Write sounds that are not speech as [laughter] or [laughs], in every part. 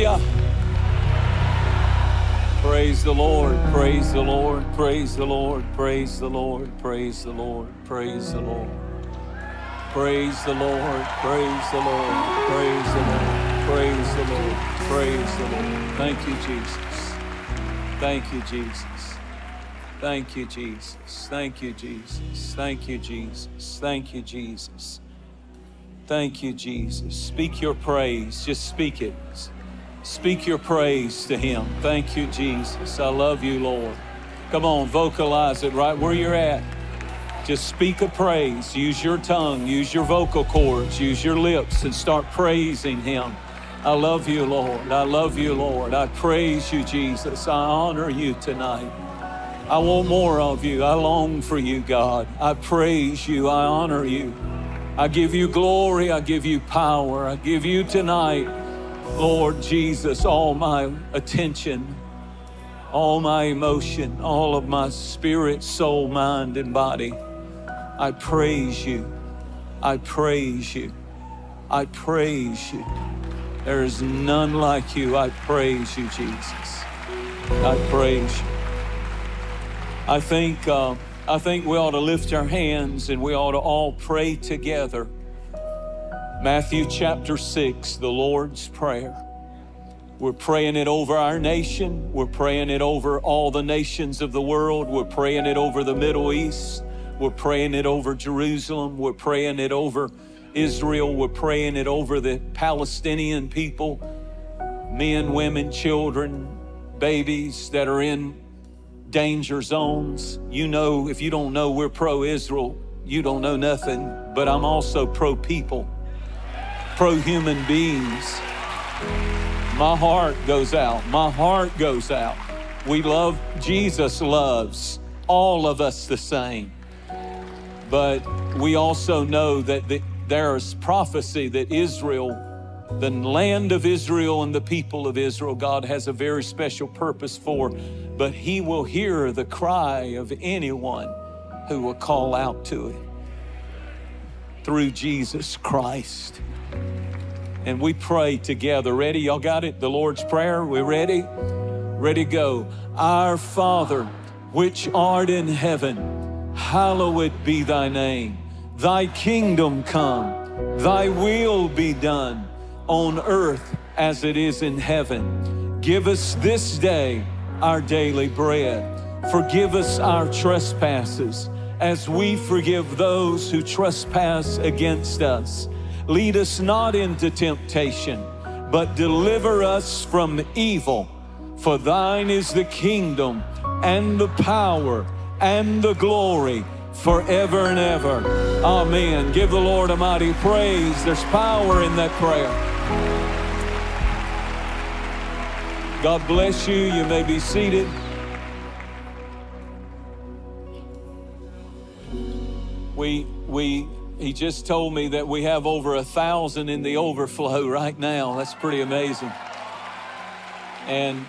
Hallelujah. Praise the Lord, praise the Lord, praise the Lord, praise the Lord, praise the Lord, praise the Lord. Praise the Lord, praise the Lord, praise the Lord, praise the Lord, praise the Lord. Thank you, Jesus. Thank you, Jesus. Thank you, Jesus. Thank you, Jesus. Thank you, Jesus. Thank you, Jesus. Thank you, Jesus. Speak your praise. Just speak it. Speak your praise to Him. Thank you, Jesus. I love you, Lord. Come on, vocalize it right where you're at. Just speak a praise. Use your tongue, use your vocal cords, use your lips, and start praising Him. I love you, Lord. I love you, Lord. I praise you, Jesus. I honor you tonight. I want more of you. I long for you, God. I praise you. I honor you. I give you glory. I give you power. I give you tonight, Lord Jesus, all my attention, all my emotion, all of my spirit, soul, mind, and body. I praise you. I praise you. I praise you. There is none like you. I praise you, Jesus. I praise you. I think, uh, I think we ought to lift our hands and we ought to all pray together. Matthew chapter 6, the Lord's Prayer. We're praying it over our nation. We're praying it over all the nations of the world. We're praying it over the Middle East. We're praying it over Jerusalem. We're praying it over Israel. We're praying it over the Palestinian people, men, women, children, babies that are in danger zones. You know, if you don't know we're pro Israel, you don't know nothing, but I'm also pro people, pro human beings. My heart goes out. My heart goes out. We love, Jesus loves all of us the same. But we also know that the, there is prophecy that Israel, the land of Israel and the people of Israel, God has a very special purpose for, but He will hear the cry of anyone who will call out to Him through Jesus Christ. And we pray together. Ready? Y'all got it? The Lord's Prayer. We ready? Ready, go. Our Father, which art in heaven, hallowed be thy name. Thy kingdom come, thy will be done on earth as it is in heaven. Give us this day our daily bread. Forgive us our trespasses as we forgive those who trespass against us. Lead us not into temptation, but deliver us from evil. For thine is the kingdom and the power and the glory forever and ever. Amen. Give the Lord a mighty praise. There's power in that prayer. God bless you. You may be seated. We, we, he just told me that we have over a thousand in the overflow right now. That's pretty amazing. And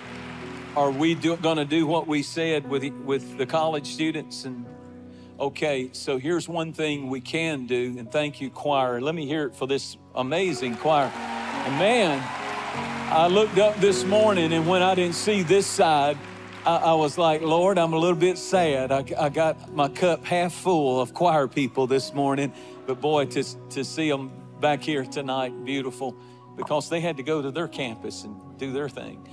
are we going to do what we said with, with the college students? And okay, so here's one thing we can do. And thank you, choir. Let me hear it for this amazing choir. And man, I looked up this morning, and when I didn't see this side, I, I was like, Lord, I'm a little bit sad. I, I got my cup half full of choir people this morning, but boy, to, to see them back here tonight, beautiful, because they had to go to their campus and do their thing.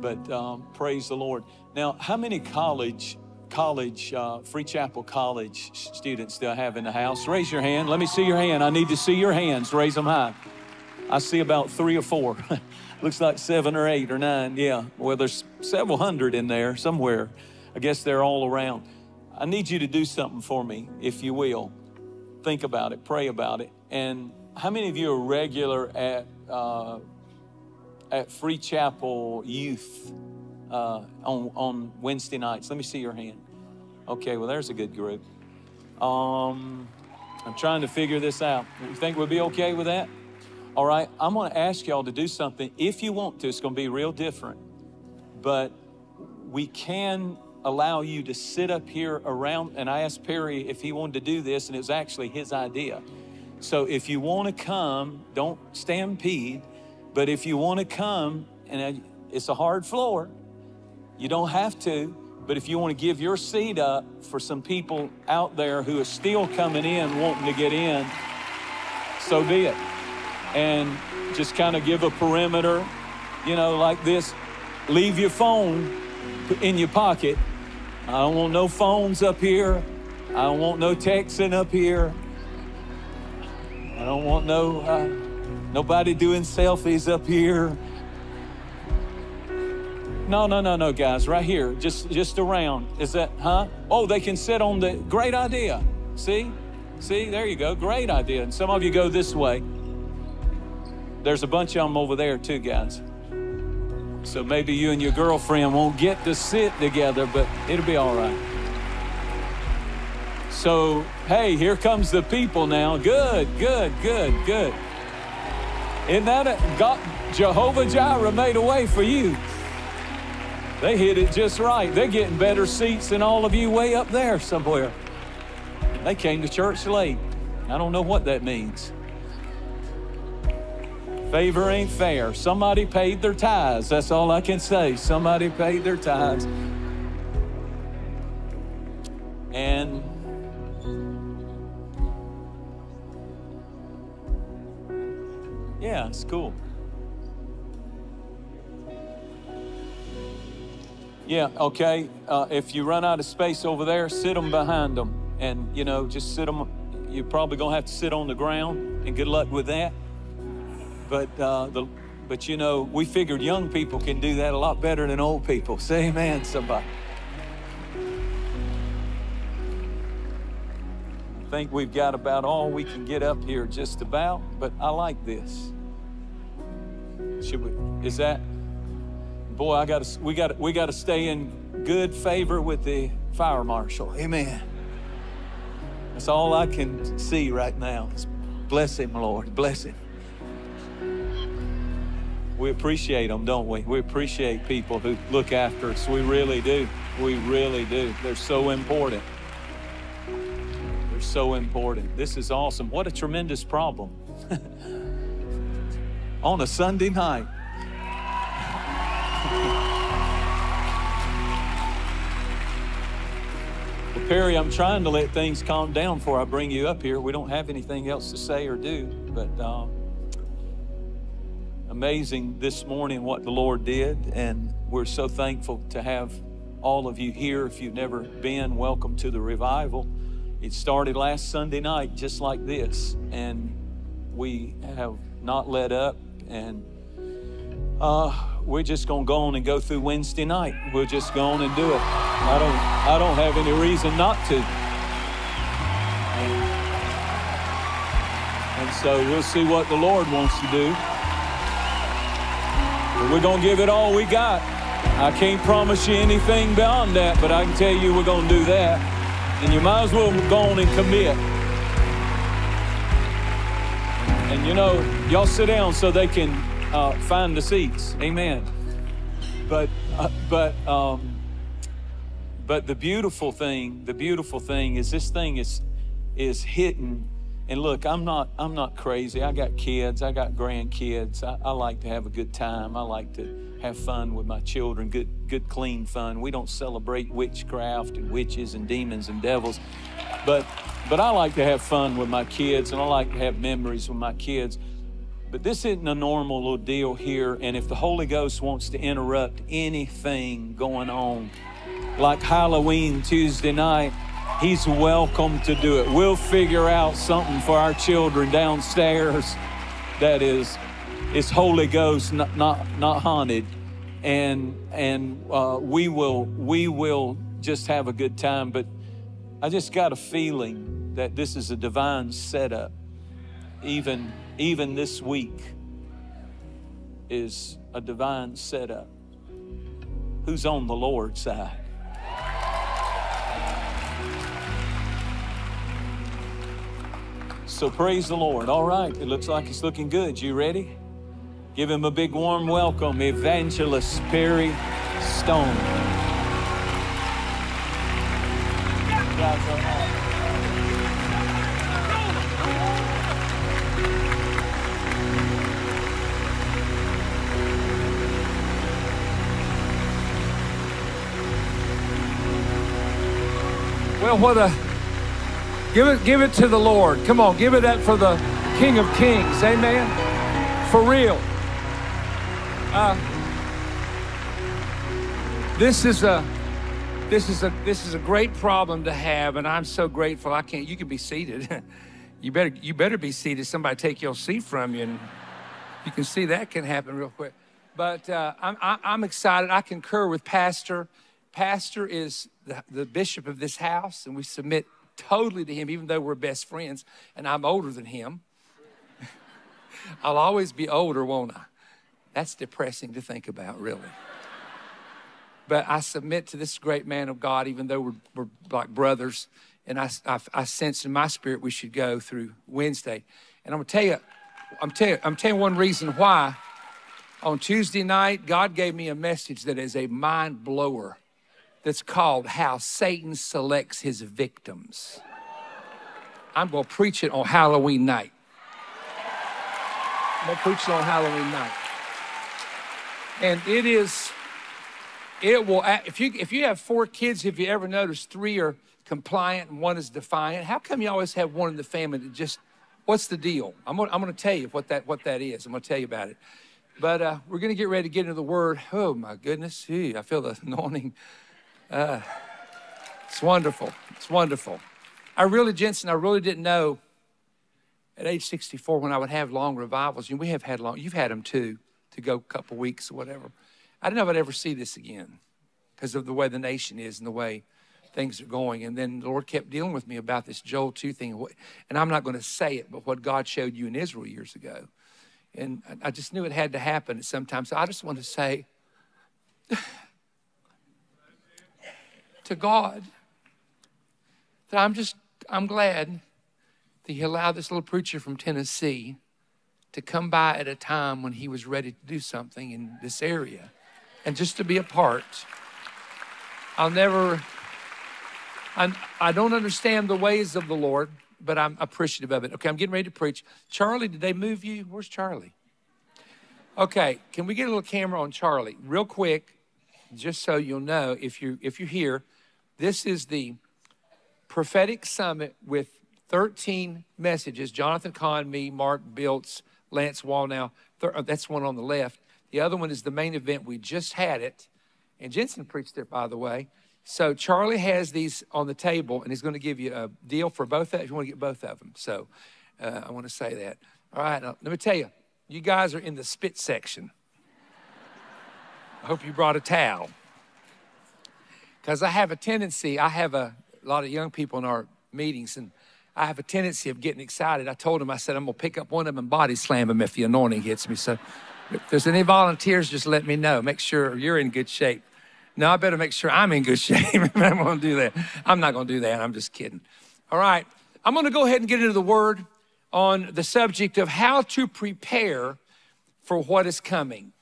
But um, praise the Lord. Now, how many college college, uh, Free Chapel College students do I have in the house? Raise your hand. Let me see your hand. I need to see your hands. Raise them high. I see about three or four. [laughs] Looks like seven or eight or nine. Yeah. Well, there's several hundred in there somewhere. I guess they're all around. I need you to do something for me, if you will. Think about it, pray about it. And how many of you are regular at uh, at Free Chapel Youth uh, on on Wednesday nights? Let me see your hand. Okay, well, there's a good group. Um, I'm trying to figure this out. You think we'll be okay with that? All right, I'm going to ask y'all to do something. If you want to, it's going to be real different. But we can allow you to sit up here around. And I asked Perry if he wanted to do this, and it was actually his idea. So if you want to come, don't stampede. But if you want to come and it's a hard floor. You don't have to, but if you want to give your seat up for some people out there who are still coming in, wanting to get in, so be it. And just kind of give a perimeter, you know, like this. Leave your phone in your pocket. I don't want no phones up here. I don't want no texting up here. I don't want no uh, nobody doing selfies up here. No, no, no, no, guys, right here, just just around. Is that, huh? Oh, they can sit on the great idea. See? See, there you go. Great idea. And some of you go this way. There's a bunch of them over there too, guys. So maybe you and your girlfriend won't get to sit together, but it'll be all right. So, hey, here comes the people now. Good, good, good, good. Isn't that a, God, Jehovah Jireh made a way for you? They hit it just right. They're getting better seats than all of you way up there somewhere. They came to church late. I don't know what that means. Favor ain't fair. Somebody paid their tithes. That's all I can say. Somebody paid their tithes. And yeah, it's cool. Yeah, okay. Uh, if you run out of space over there, sit them behind them. And, you know, just sit them. You're probably going to have to sit on the ground, and good luck with that. But, uh, the, but, you know, we figured young people can do that a lot better than old people. Say amen, somebody. I think we've got about all we can get up here, just about, but I like this. Should we, is that boy, I got to, we got we got to stay in good favor with the fire marshal. Amen. That's all I can see right now. Bless him, Lord. Bless him. We appreciate them, don't we? We appreciate people who look after us. We really do. We really do. They're so important. They're so important. This is awesome. What a tremendous problem. [laughs] On a Sunday night. [laughs] Well, Perry, I'm trying to let things calm down before I bring you up here. We don't have anything else to say or do, but uh, amazing this morning what the Lord did, and we're so thankful to have all of you here. If you've never been, welcome to the revival. It started last Sunday night just like this, and we have not let up, and uh, we're just going to go on and go through Wednesday night. We'll just go on and do it. I don't, I don't have any reason not to. And, and so we'll see what the Lord wants to do. But we're going to give it all we got. I can't promise you anything beyond that, but I can tell you we're going to do that. And you might as well go on and commit. And you know, y'all sit down so they can uh, find the seats. Amen. But uh, but um, but the beautiful thing, the beautiful thing is this thing is is hitting. And look, I'm not I'm not crazy. I got kids. I got grandkids. I, I like to have a good time. I like to have fun with my children. Good good clean fun. We don't celebrate witchcraft and witches and demons and devils, but but I like to have fun with my kids and I like to have memories with my kids. But this isn't a normal little deal here. And if the Holy Ghost wants to interrupt anything going on, like Halloween Tuesday night, He's welcome to do it. We'll figure out something for our children downstairs that is, is Holy Ghost, not, not, not haunted. And, and uh, we, will, we will just have a good time. But I just got a feeling that this is a divine setup, even even this week, is a divine setup. Who's on the Lord's side? So praise the Lord. All right, it looks like it's looking good. You ready? Give him a big warm welcome, Evangelist Perry Stone. Well, what a give it give it to the Lord. Come on, give it up for the King of Kings. Amen. For real. Uh, this is a this is a this is a great problem to have, and I'm so grateful. I can't. You can be seated. [laughs] you better you better be seated. Somebody take your seat from you, and you can see that can happen real quick. But uh, I'm I, am i am excited. I concur with Pastor. Pastor is the, the bishop of this house, and we submit totally to him, even though we're best friends, and I'm older than him. [laughs] I'll always be older, won't I? That's depressing to think about, really. But I submit to this great man of God, even though we're, we're like brothers. And I, I, I sense in my spirit we should go through Wednesday. And I'm gonna tell you, I'm telling you, I'm telling you one reason why. On Tuesday night, God gave me a message that is a mind blower that's called How Satan Selects His Victims. I'm going to preach it on Halloween night. I'm going to preach it on Halloween night. And it is, it will, if you, if you have four kids, if you ever notice, three are compliant and one is defiant, how come you always have one in the family that just, what's the deal? I'm going, I'm to tell you what that, what that is. I'm going to tell you about it. But uh, we're going to get ready to get into the word. Oh my goodness. Gee, I feel the [laughs] anointing. Uh, it's wonderful. It's wonderful. I really, Jentezen, I really didn't know at age 64 when I would have long revivals. You know, we have had long, you've had them too, to go a couple weeks or whatever. I didn't know if I'd ever see this again because of the way the nation is and the way things are going. And then the Lord kept dealing with me about this Joel 2 thing. And I'm not going to say it, but what God showed you in Israel years ago. And I just knew it had to happen at some time. So I just want to say, to God that I'm just, I'm glad that He allowed this little preacher from Tennessee to come by at a time when he was ready to do something in this area and just to be a part. I'll never, I'm, I don't understand the ways of the Lord, but I'm appreciative of it. Okay, I'm getting ready to preach. Charlie, did they move you? Where's Charlie? Okay, can we get a little camera on Charlie real quick, just so you'll know if you if you're here. This is the prophetic summit with 13 messages. Jonathan Cahn, me, Mark Biltz, Lance Wallnau. Uh, that's one on the left. The other one is the main event. We just had it. And Jentezen preached there, by the way. So Charlie has these on the table, and he's going to give you a deal for both of if you want to get both of them. So uh, I want to say that. All right, now, let me tell you, you guys are in the spit section. I hope you brought a towel. Because I have a tendency, I have a, a lot of young people in our meetings, and I have a tendency of getting excited. I told them, I said, I'm going to pick up one of them and body slam them if the anointing hits me. So if there's any volunteers, just let me know. Make sure you're in good shape. No, I better make sure I'm in good [laughs] shape. I'm going to do that. I'm not going to do that. I'm just kidding. All right. I'm going to go ahead and get into the word on the subject of how to prepare for what is coming.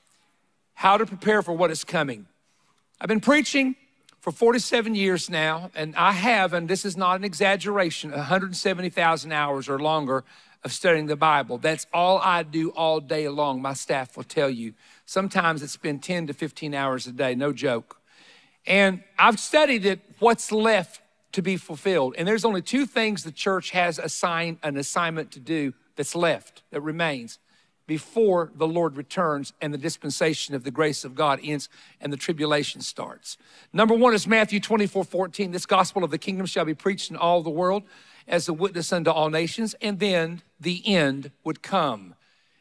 How to prepare for what is coming. I've been preaching for 47 years now, and I have, and this is not an exaggeration, 170,000 hours or longer of studying the Bible. That's all I do all day long. My staff will tell you. Sometimes it's been 10 to 15 hours a day, no joke. And I've studied it, what's left to be fulfilled. And there's only two things the church has assigned an assignment to do that's left, that remains before the Lord returns and the dispensation of the grace of God ends and the tribulation starts. Number one is Matthew 24 14. This gospel of the kingdom shall be preached in all the world as a witness unto all nations, and then the end would come.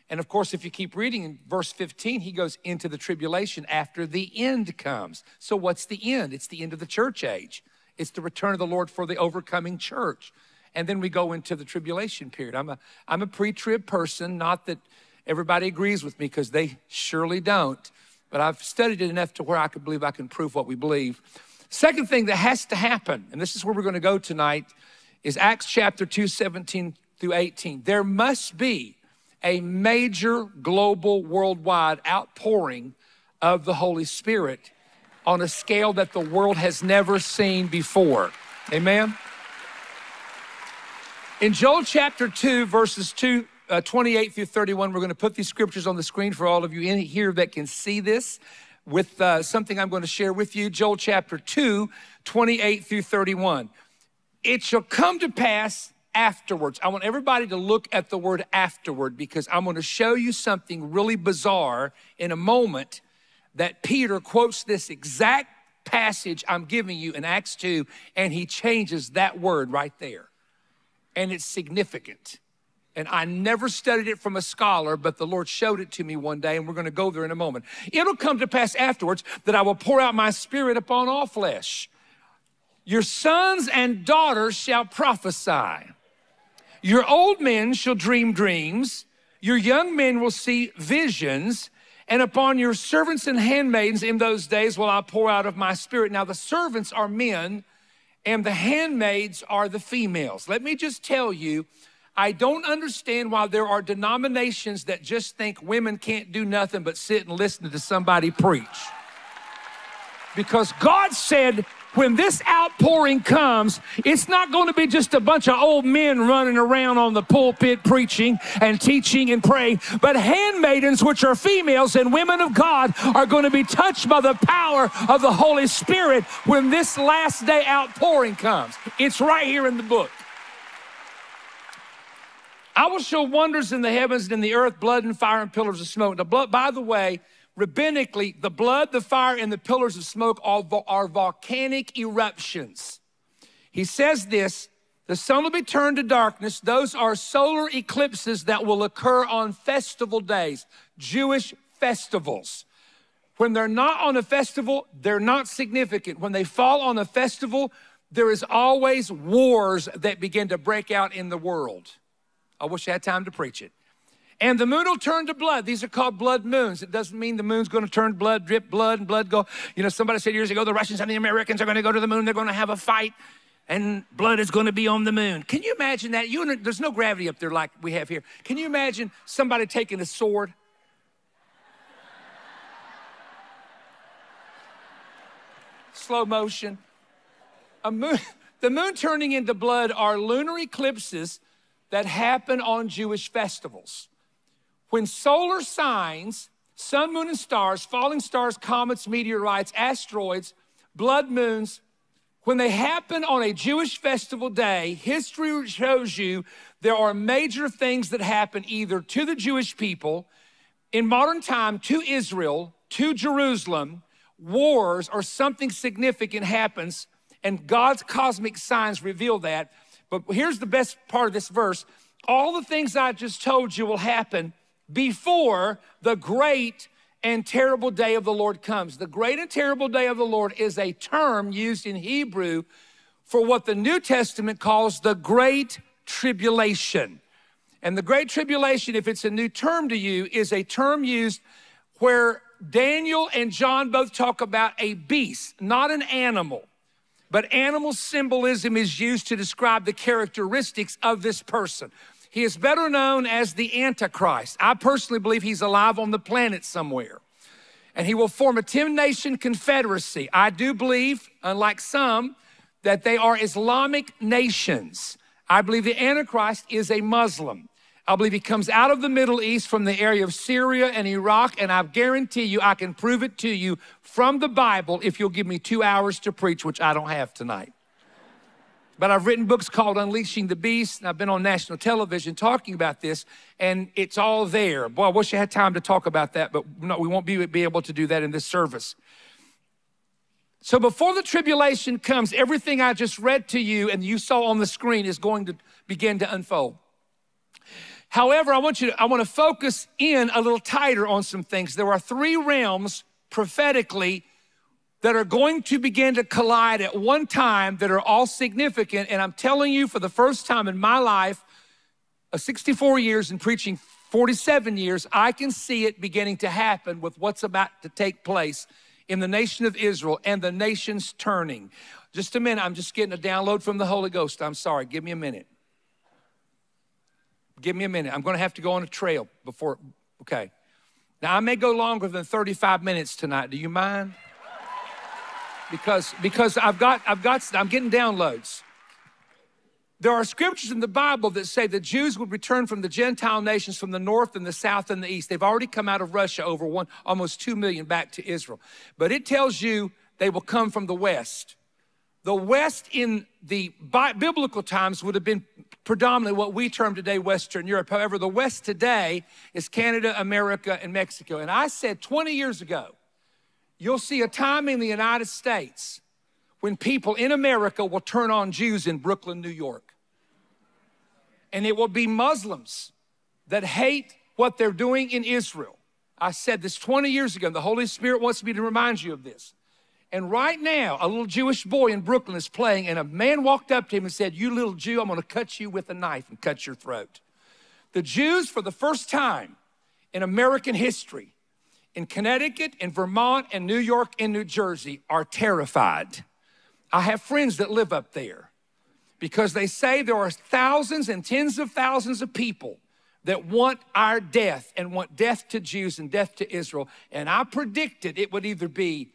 And of course, if you keep reading in verse 15, he goes into the tribulation after the end comes. So, what's the end? It's the end of the church age, it's the return of the Lord for the overcoming church. And then we go into the tribulation period. I'm a, I'm a pre trib person, not that everybody agrees with me because they surely don't. But I've studied it enough to where I could believe I can prove what we believe. Second thing that has to happen, and this is where we're going to go tonight, is Acts chapter 2, 17 through 18. There must be a major global worldwide outpouring of the Holy Spirit on a scale that the world has never seen before. Amen? In Joel chapter 2, verses 2 uh, 28 through 31. We're going to put these scriptures on the screen for all of you in here that can see this with uh, something I'm going to share with you. Joel chapter 2, 28 through 31. it shall come to pass afterwards. I want everybody to look at the word afterward because I'm going to show you something really bizarre in a moment that Peter quotes this exact passage I'm giving you in Acts 2, and he changes that word right there. And it's significant. And I never studied it from a scholar, but the Lord showed it to me one day, and we're going to go there in a moment. It'll come to pass afterwards that I will pour out my spirit upon all flesh. Your sons and daughters shall prophesy. Your old men shall dream dreams. Your young men will see visions. And upon your servants and handmaidens in those days will I pour out of my spirit. Now, the servants are men, and the handmaids are the females. Let me just tell you, I don't understand why there are denominations that just think women can't do nothing but sit and listen to somebody preach. Because God said when this outpouring comes, it's not going to be just a bunch of old men running around on the pulpit preaching and teaching and praying, but handmaidens, which are females and women of God, are going to be touched by the power of the Holy Spirit when this last day outpouring comes. It's right here in the book. I will show wonders in the heavens and in the earth, blood and fire and pillars of smoke. Now, blood, by the way, rabbinically, the blood, the fire, and the pillars of smoke are, are volcanic eruptions. He says this the sun will be turned to darkness. Those are solar eclipses that will occur on festival days, Jewish festivals. When they're not on a festival, they're not significant. When they fall on a festival, there is always wars that begin to break out in the world. I wish I had time to preach it. And the moon will turn to blood. These are called blood moons. It doesn't mean the moon's going to turn blood, drip blood, and blood go. You know, somebody said years ago the Russians and the Americans are going to go to the moon. They're going to have a fight, and blood is going to be on the moon. Can you imagine that? You, there's no gravity up there like we have here. Can you imagine somebody taking a sword? Slow motion. A moon, [laughs] the moon turning into blood are lunar eclipses that happen on Jewish festivals. When solar signs, sun, moon, and stars, falling stars, comets, meteorites, asteroids, blood moons, when they happen on a Jewish festival day, history shows you there are major things that happen either to the Jewish people, in modern time, to Israel, to Jerusalem, wars or something significant happens, and God's cosmic signs reveal that. But here's the best part of this verse all the things I just told you will happen before the great and terrible day of the Lord comes. The great and terrible day of the Lord is a term used in Hebrew for what the New Testament calls the great tribulation. And the great tribulation, if it's a new term to you, is a term used where Daniel and John both talk about a beast, not an animal. But animal symbolism is used to describe the characteristics of this person. He is better known as the Antichrist. I personally believe he's alive on the planet somewhere. And he will form a 10 nation confederacy. I do believe, unlike some, that they are Islamic nations. I believe the Antichrist is a Muslim. I believe he comes out of the Middle East from the area of Syria and Iraq, and I guarantee you I can prove it to you from the Bible if you'll give me two hours to preach, which I don't have tonight. But I've written books called Unleashing the Beast, and I've been on national television talking about this, and it's all there. Boy, I wish I had time to talk about that, but no, we won't be, be able to do that in this service. So before the tribulation comes, everything I just read to you and you saw on the screen is going to begin to unfold. However, I want you to, I want to focus in a little tighter on some things. There are three realms prophetically that are going to begin to collide at one time that are all significant. And I'm telling you, for the first time in my life, uh, 64 years and preaching 47 years, I can see it beginning to happen with what's about to take place in the nation of Israel and the nation's turning. Just a minute, I'm just getting a download from the Holy Ghost. I'm sorry, give me a minute. Give me a minute. I'm going to have to go on a trail before, okay. Now, I may go longer than 35 minutes tonight. Do you mind? because because I've got I've got I'm getting downloads. There are scriptures in the Bible that say the Jews would return from the Gentile nations from the north and the south and the east. They've already come out of Russia over one almost 2 million back to Israel. But it tells you they will come from the west. The West in the biblical times would have been predominantly what we term today Western Europe. However, the West today is Canada, America, and Mexico. And I said 20 years ago, you'll see a time in the United States when people in America will turn on Jews in Brooklyn, New York. And it will be Muslims that hate what they're doing in Israel. I said this 20 years ago, and the Holy Spirit wants me to remind you of this. And right now, a little Jewish boy in Brooklyn is playing, and a man walked up to him and said, You little Jew, I'm gonna cut you with a knife and cut your throat. The Jews, for the first time in American history, in Connecticut, in Vermont, and New York, and New Jersey, are terrified. I have friends that live up there because they say there are thousands and tens of thousands of people that want our death and want death to Jews and death to Israel. And I predicted it would either be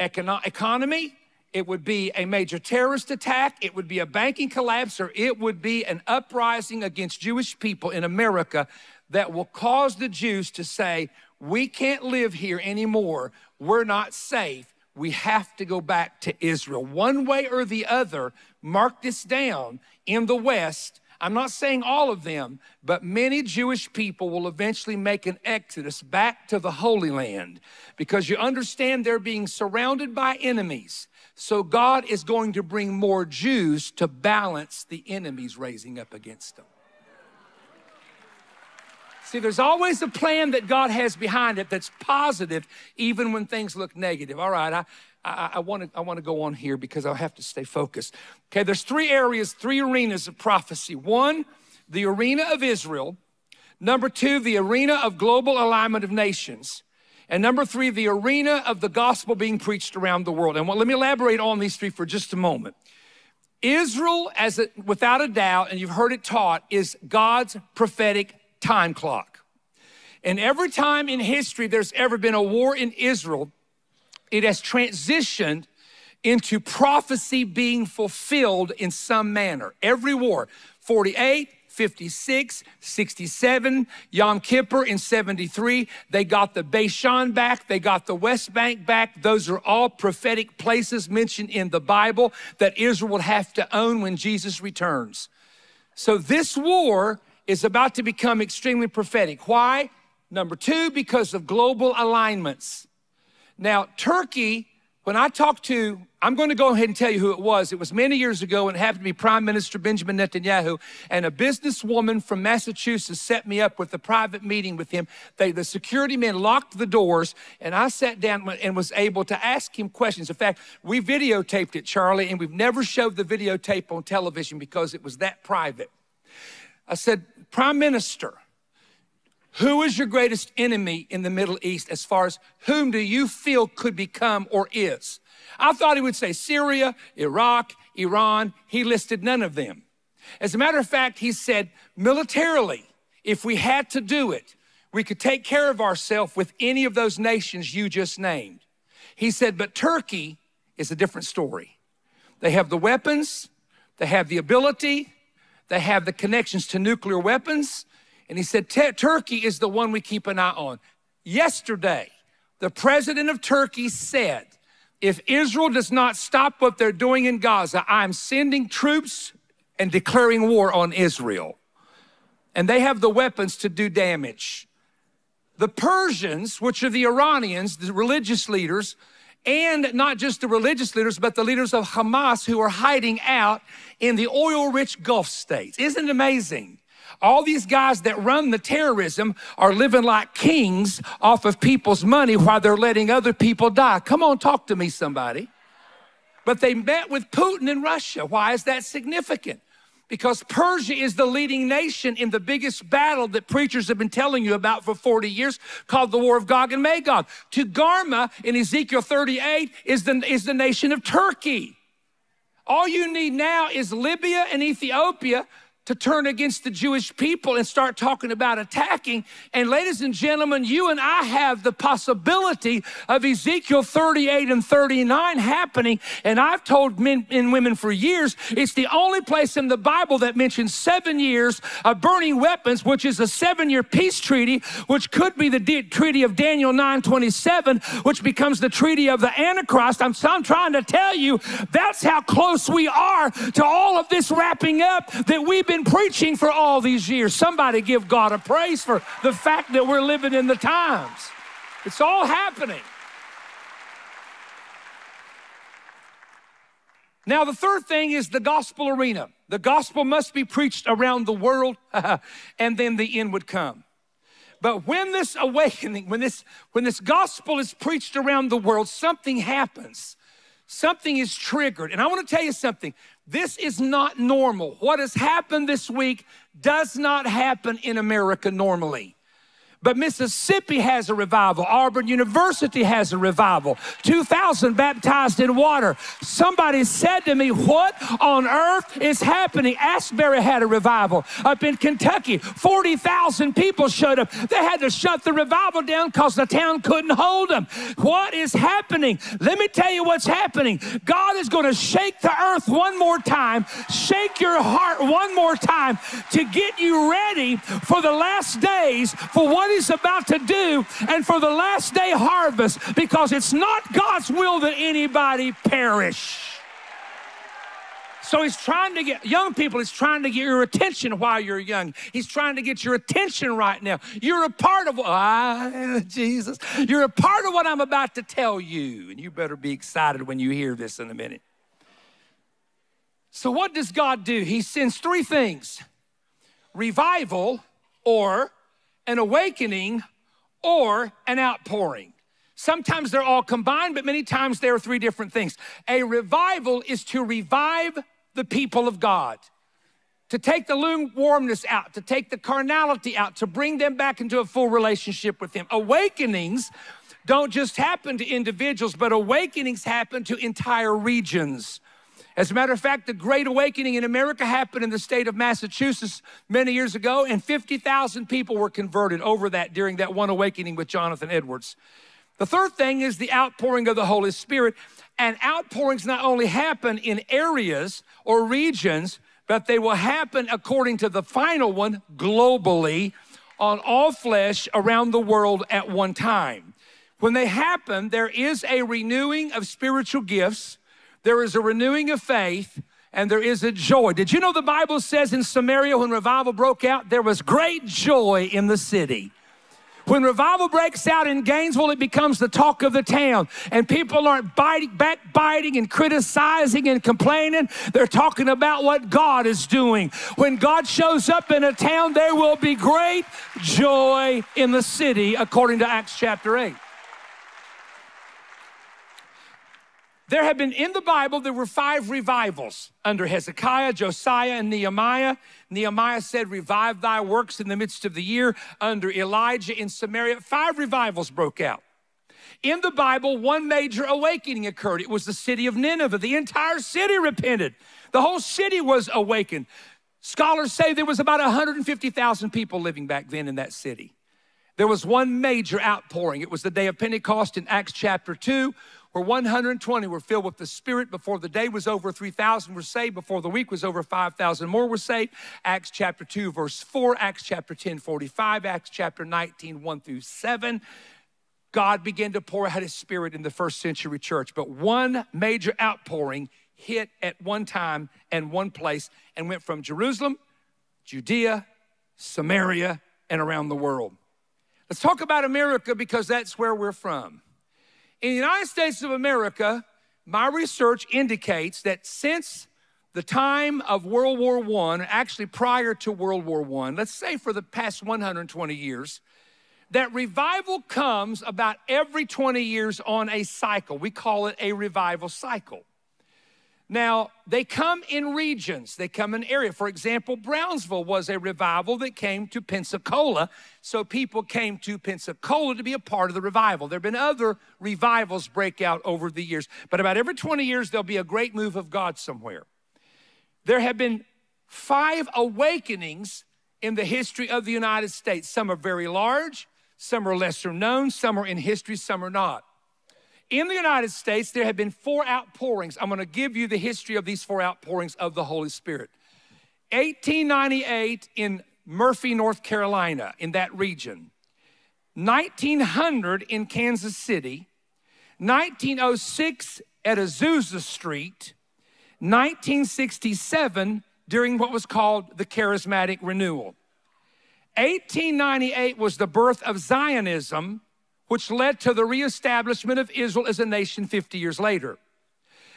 econo- economy, it would be a major terrorist attack, it would be a banking collapse, or it would be an uprising against Jewish people in America that will cause the Jews to say, We can't live here anymore. We're not safe. We have to go back to Israel. One way or the other, mark this down in the West. I'm not saying all of them, but many Jewish people will eventually make an exodus back to the Holy Land because you understand they're being surrounded by enemies. So God is going to bring more Jews to balance the enemies raising up against them. See, there's always a plan that God has behind it that's positive, even when things look negative. All right, I, I, want to I want to go on here because I have to stay focused. Okay, there's three areas, three arenas of prophecy. One, the arena of Israel. Number two, the arena of global alignment of nations. And number three, the arena of the gospel being preached around the world. And well, let me elaborate on these three for just a moment. Israel, as without a doubt, and you've heard it taught, is God's prophetic time clock. And every time in history there's ever been a war in Israel, it has transitioned into prophecy being fulfilled in some manner. Every war, 48, 56, 67, Yom Kippur in 73. They got the Bashan back, they got the West Bank back. Those are all prophetic places mentioned in the Bible that Israel will have to own when Jesus returns. So this war is about to become extremely prophetic. Why? Number two, because of global alignments. Now, Turkey, when I talked to, I'm going to go ahead and tell you who it was. It was many years ago and it happened to be Prime Minister Benjamin Netanyahu. And a businesswoman from Massachusetts set me up with a private meeting with him. They, the security men locked the doors and I sat down and was able to ask him questions. In fact, we videotaped it, Charlie, and we've never showed the videotape on television because it was that private. I said, Prime Minister, who is your greatest enemy in the Middle East as far as whom do you feel could become or is? I thought he would say Syria, Iraq, Iran. He listed none of them. As a matter of fact, he said militarily, if we had to do it, we could take care of ourselves with any of those nations you just named. He said, but Turkey is a different story. They have the weapons, they have the ability, they have the connections to nuclear weapons, and he said, Turkey is the one we keep an eye on. Yesterday, the president of Turkey said, if Israel does not stop what they're doing in Gaza, I'm sending troops and declaring war on Israel. And they have the weapons to do damage. The Persians, which are the Iranians, the religious leaders, and not just the religious leaders, but the leaders of Hamas who are hiding out in the oil rich Gulf states. Isn't it amazing? All these guys that run the terrorism are living like kings off of people's money while they're letting other people die. Come on, talk to me, somebody. But they met with Putin in Russia. Why is that significant? Because Persia is the leading nation in the biggest battle that preachers have been telling you about for 40 years called the War of Gog and Magog. Togarmah in Ezekiel 38 is the, is the nation of Turkey. All you need now is Libya and Ethiopia to turn against the Jewish people and start talking about attacking. And ladies and gentlemen, you and I have the possibility of Ezekiel 38 and 39 happening. And I've told men and women for years, it's the only place in the Bible that mentions seven years of burning weapons, which is a seven year peace treaty, which could be the treaty of Daniel 9 27, which becomes the treaty of the Antichrist. I'm, I'm trying to tell you that's how close we are to all of this wrapping up that we've been preaching for all these years. Somebody give God a praise for the fact that we're living in the times. It's all happening. Now, the third thing is the gospel arena. The gospel must be preached around the world, [laughs] and then the end would come. But when this awakening, when this, when this gospel is preached around the world, something happens. Something is triggered. And I want to tell you something. This is not normal. What has happened this week does not happen in America normally. But Mississippi has a revival. Auburn University has a revival. 2,000 baptized in water. Somebody said to me, What on earth is happening? Asbury had a revival. Up in Kentucky, 40,000 people showed up. They had to shut the revival down because the town couldn't hold them. What is happening? Let me tell you what's happening. God is going to shake the earth one more time, shake your heart one more time to get you ready for the last days for what He's about to do and for the last day harvest because it's not God's will that anybody perish. So he's trying to get young people, he's trying to get your attention while you're young. He's trying to get your attention right now. You're a part of ah, Jesus. You're a part of what I'm about to tell you. And you better be excited when you hear this in a minute. So, what does God do? He sends three things revival or an awakening, or an outpouring. Sometimes they're all combined, but many times there are three different things. A revival is to revive the people of God, to take the lukewarmness out, to take the carnality out, to bring them back into a full relationship with Him. Awakenings don't just happen to individuals, but awakenings happen to entire regions. As a matter of fact, the Great Awakening in America happened in the state of Massachusetts many years ago, and 50,000 people were converted over that during that one awakening with Jonathan Edwards. The third thing is the outpouring of the Holy Spirit. And outpourings not only happen in areas or regions, but they will happen according to the final one globally on all flesh around the world at one time. When they happen, there is a renewing of spiritual gifts there is a renewing of faith and there is a joy. Did you know the Bible says in Samaria when revival broke out, there was great joy in the city? When revival breaks out in Gainesville, it becomes the talk of the town. And people aren't biting, backbiting and criticizing and complaining. They're talking about what God is doing. When God shows up in a town, there will be great joy in the city, according to Acts chapter 8. There have been in the Bible, there were five revivals under Hezekiah, Josiah, and Nehemiah. Nehemiah said, Revive thy works in the midst of the year. Under Elijah in Samaria, five revivals broke out. In the Bible, one major awakening occurred. It was the city of Nineveh. The entire city repented, the whole city was awakened. Scholars say there was about 150,000 people living back then in that city. There was one major outpouring. It was the day of Pentecost in Acts chapter 2 where 120 were filled with the Spirit before the day was over, 3,000 were saved, before the week was over, 5,000 more were saved. Acts chapter 2, verse 4, Acts chapter 10, 45, Acts chapter 19, 1 through 7. God began to pour out his Spirit in the first century church, but one major outpouring hit at one time and one place and went from Jerusalem, Judea, Samaria, and around the world. Let's talk about America because that's where we're from. In the United States of America, my research indicates that since the time of World War I, actually prior to World War I, let's say for the past 120 years, that revival comes about every 20 years on a cycle. We call it a revival cycle. Now, they come in regions, they come in area. For example, Brownsville was a revival that came to Pensacola. So people came to Pensacola to be a part of the revival. There have been other revivals break out over the years, but about every 20 years, there'll be a great move of God somewhere. There have been five awakenings in the history of the United States. Some are very large, some are lesser known, some are in history, some are not. In the United States, there have been four outpourings. I'm going to give you the history of these four outpourings of the Holy Spirit. 1898 in Murphy, North Carolina, in that region. 1900 in Kansas City. 1906 at Azusa Street. 1967 during what was called the Charismatic Renewal. 1898 was the birth of Zionism, which led to the reestablishment of Israel as a nation 50 years later.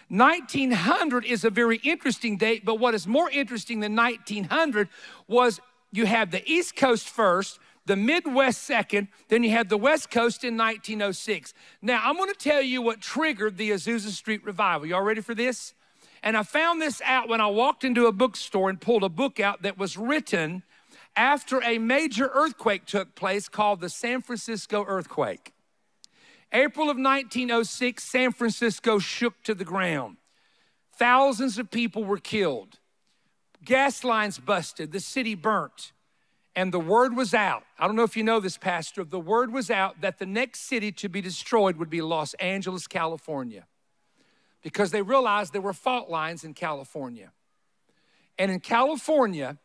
1900 is a very interesting date, but what is more interesting than 1900 was you have the East Coast first, the Midwest second, then you had the West Coast in 1906. Now, I'm gonna tell you what triggered the Azusa Street revival. Y'all ready for this? And I found this out when I walked into a bookstore and pulled a book out that was written after a major earthquake took place called the San Francisco earthquake. April of 1906, San Francisco shook to the ground. Thousands of people were killed. Gas lines busted. The city burnt. And the word was out. I don't know if you know this, Pastor. The word was out that the next city to be destroyed would be Los Angeles, California, because they realized there were fault lines in California. And in California,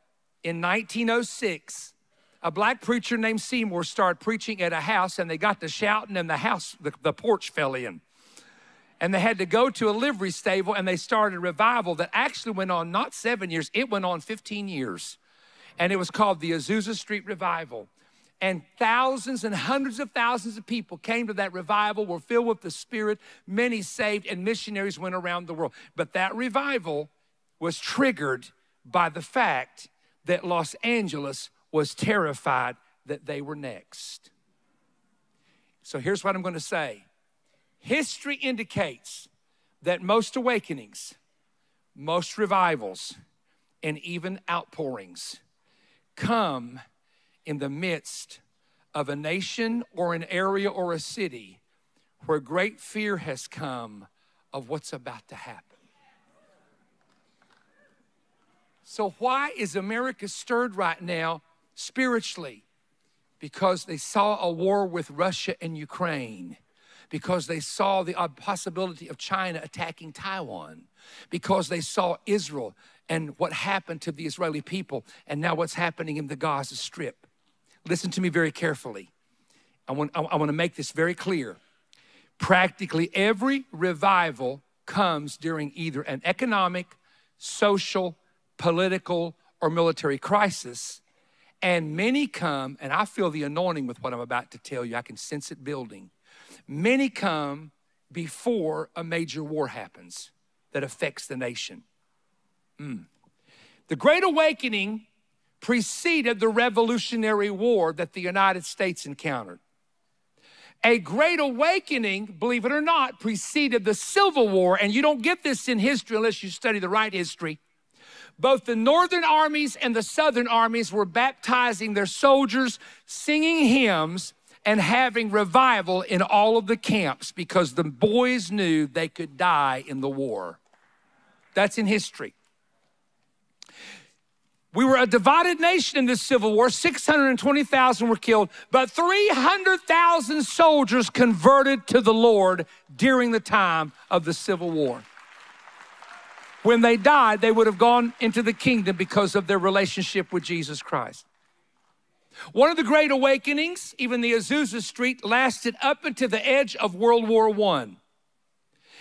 in 1906, a black preacher named Seymour started preaching at a house and they got to shouting and the house, the, the porch fell in. And they had to go to a livery stable and they started a revival that actually went on not seven years, it went on 15 years. And it was called the Azusa Street Revival. And thousands and hundreds of thousands of people came to that revival, were filled with the Spirit, many saved, and missionaries went around the world. But that revival was triggered by the fact that Los Angeles was terrified that they were next. So here's what I'm going to say history indicates that most awakenings, most revivals, and even outpourings come in the midst of a nation or an area or a city where great fear has come of what's about to happen. So, why is America stirred right now spiritually? Because they saw a war with Russia and Ukraine, because they saw the possibility of China attacking Taiwan, because they saw Israel and what happened to the Israeli people, and now what's happening in the Gaza Strip. Listen to me very carefully. I want, I want to make this very clear. Practically every revival comes during either an economic, social, political, or military crisis. And many come, and I feel the anointing with what I'm about to tell you. I can sense it building. Many come before a major war happens that affects the nation. Mm. The Great Awakening preceded the Revolutionary War that the United States encountered. A great awakening, believe it or not, preceded the Civil War, and you don't get this in history unless you study the right history. Both the northern armies and the southern armies were baptizing their soldiers, singing hymns, and having revival in all of the camps because the boys knew they could die in the war. That's in history. We were a divided nation in this civil war. 620,000 were killed, but 300,000 soldiers converted to the Lord during the time of the civil war. When they died, they would have gone into the kingdom because of their relationship with Jesus Christ. One of the great awakenings, even the Azusa Street, lasted up until the edge of World War I.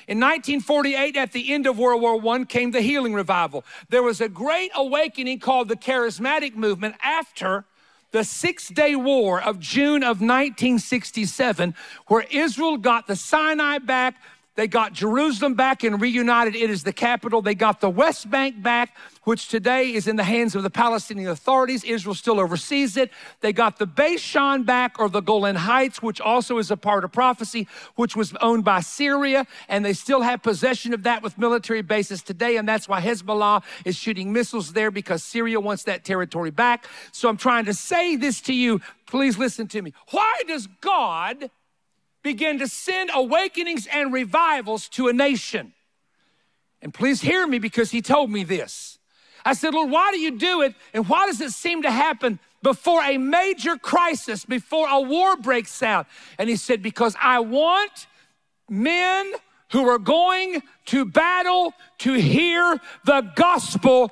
In 1948, at the end of World War I, came the healing revival. There was a great awakening called the Charismatic Movement after the Six Day War of June of 1967, where Israel got the Sinai back, they got Jerusalem back and reunited it as the capital. They got the West Bank back, which today is in the hands of the Palestinian authorities. Israel still oversees it. They got the Bashan back, or the Golan Heights, which also is a part of prophecy, which was owned by Syria. And they still have possession of that with military bases today. And that's why Hezbollah is shooting missiles there because Syria wants that territory back. So I'm trying to say this to you. Please listen to me. Why does God begin to send awakenings and revivals to a nation. And please hear me because he told me this. I said, Lord, why do you do it? And why does it seem to happen before a major crisis, before a war breaks out? And he said, Because I want men who are going to battle to hear the gospel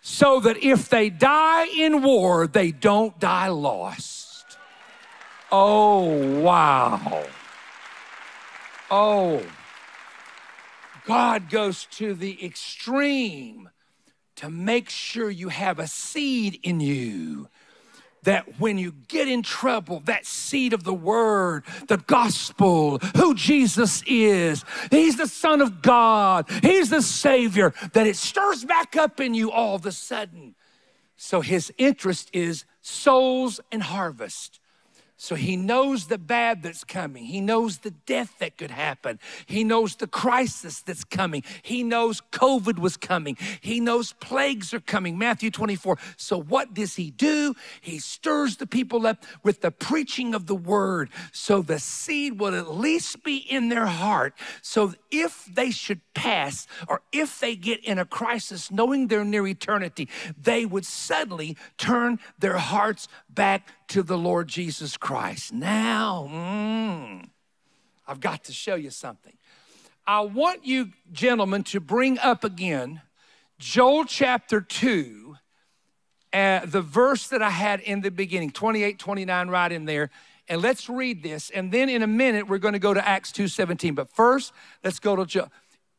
so that if they die in war, they don't die lost. Oh, wow. Oh, God goes to the extreme to make sure you have a seed in you that when you get in trouble, that seed of the word, the gospel, who Jesus is, He's the Son of God, He's the Savior, that it stirs back up in you all of a sudden. So His interest is souls and harvest. So he knows the bad that's coming. He knows the death that could happen. He knows the crisis that's coming. He knows COVID was coming. He knows plagues are coming. Matthew 24. So what does he do? He stirs the people up with the preaching of the word. So the seed will at least be in their heart. So if they should pass or if they get in a crisis, knowing they're near eternity, they would suddenly turn their hearts back to the Lord Jesus Christ. Now, mm, I've got to show you something. I want you, gentlemen, to bring up again Joel chapter 2, uh, the verse that I had in the beginning, 28, 29, right in there. And let's read this. And then in a minute, we're going to go to Acts 2.17. But first, let's go to Joel.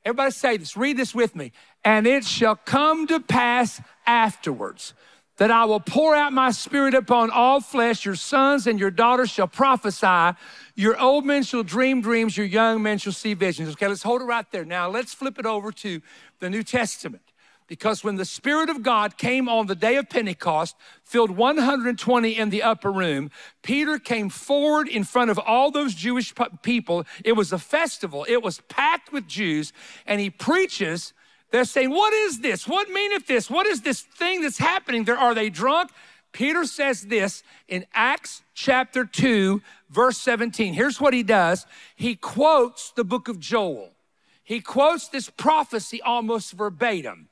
Everybody say this. Read this with me. And it shall come to pass afterwards that I will pour out my spirit upon all flesh. Your sons and your daughters shall prophesy. Your old men shall dream dreams. Your young men shall see visions. Okay, let's hold it right there. Now let's flip it over to the New Testament. Because when the Spirit of God came on the day of Pentecost, filled 120 in the upper room, Peter came forward in front of all those Jewish people. It was a festival, it was packed with Jews, and he preaches they're saying, What is this? What meaneth this? What is this thing that's happening there? Are they drunk? Peter says this in Acts chapter 2, verse 17. Here's what he does he quotes the book of Joel. He quotes this prophecy almost verbatim.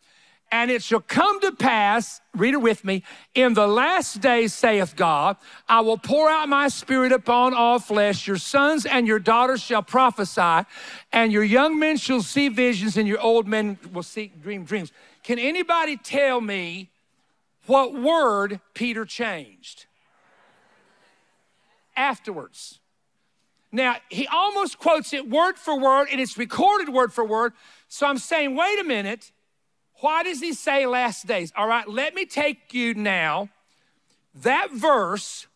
And it shall come to pass, read it with me, in the last days, saith God, I will pour out my spirit upon all flesh. Your sons and your daughters shall prophesy, and your young men shall see visions, and your old men will see dream dreams. Can anybody tell me what word Peter changed? Afterwards. Now, he almost quotes it word for word, and it's recorded word for word. So I'm saying, wait a minute. Why does he say last days? All right, let me take you now that verse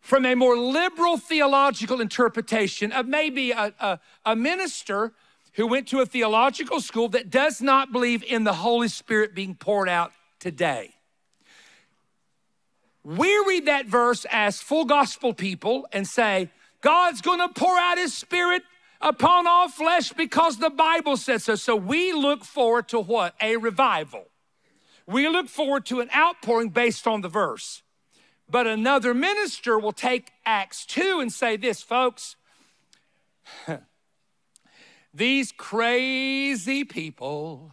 from a more liberal theological interpretation of maybe a, a, a, minister who went to a theological school that does not believe in the Holy Spirit being poured out today. We read that verse as full gospel people and say, God's gonna pour out his spirit upon all flesh because the Bible says so. So we look forward to what? A revival. We look forward to an outpouring based on the verse. But another minister will take Acts 2 and say this, folks. [laughs] These crazy people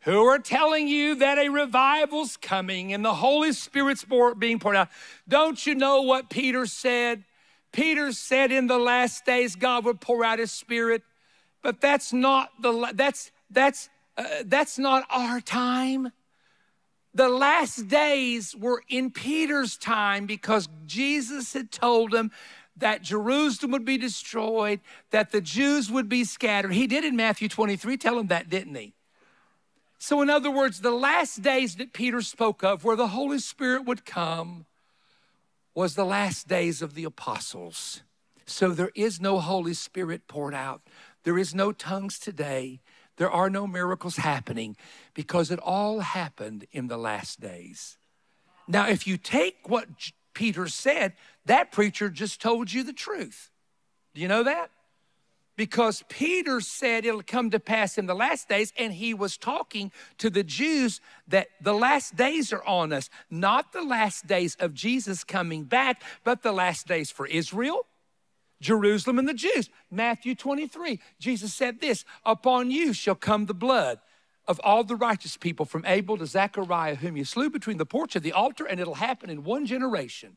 who are telling you that a revival's coming and the Holy Spirit's being poured out. Don't you know what Peter said? Peter said in the last days God would pour out his spirit, but that's not the that's that's uh, that's not our time. The last days were in Peter's time because Jesus had told him that Jerusalem would be destroyed, that the Jews would be scattered. He did in Matthew 23 tell him that, didn't he? So, in other words, the last days that Peter spoke of, where the Holy Spirit would come, was the last days of the apostles. So there is no Holy Spirit poured out. There is no tongues today. There are no miracles happening because it all happened in the last days. Now, if you take what Peter said, that preacher just told you the truth. Do you know that? Because Peter said it'll come to pass in the last days, and he was talking to the Jews that the last days are on us, not the last days of Jesus coming back, but the last days for Israel, Jerusalem, and the Jews. Matthew 23, Jesus said this Upon you shall come the blood of all the righteous people from Abel to Zechariah, whom you slew between the porch of the altar, and it'll happen in one generation.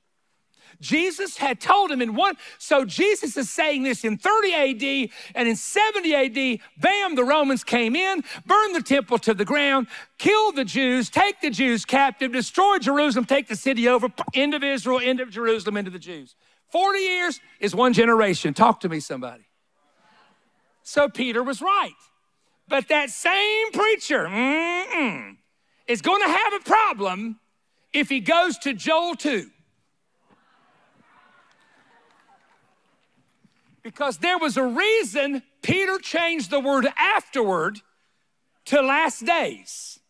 Jesus had told him in one, so Jesus is saying this in 30 AD, and in 70 AD, bam, the Romans came in, burned the temple to the ground, killed the Jews, take the Jews captive, destroy Jerusalem, take the city over, end of Israel, end of Jerusalem, end of the Jews. 40 years is one generation. Talk to me, somebody. So Peter was right. But that same preacher is going to have a problem if he goes to Joel 2. Because there was a reason Peter changed the word afterward to last days.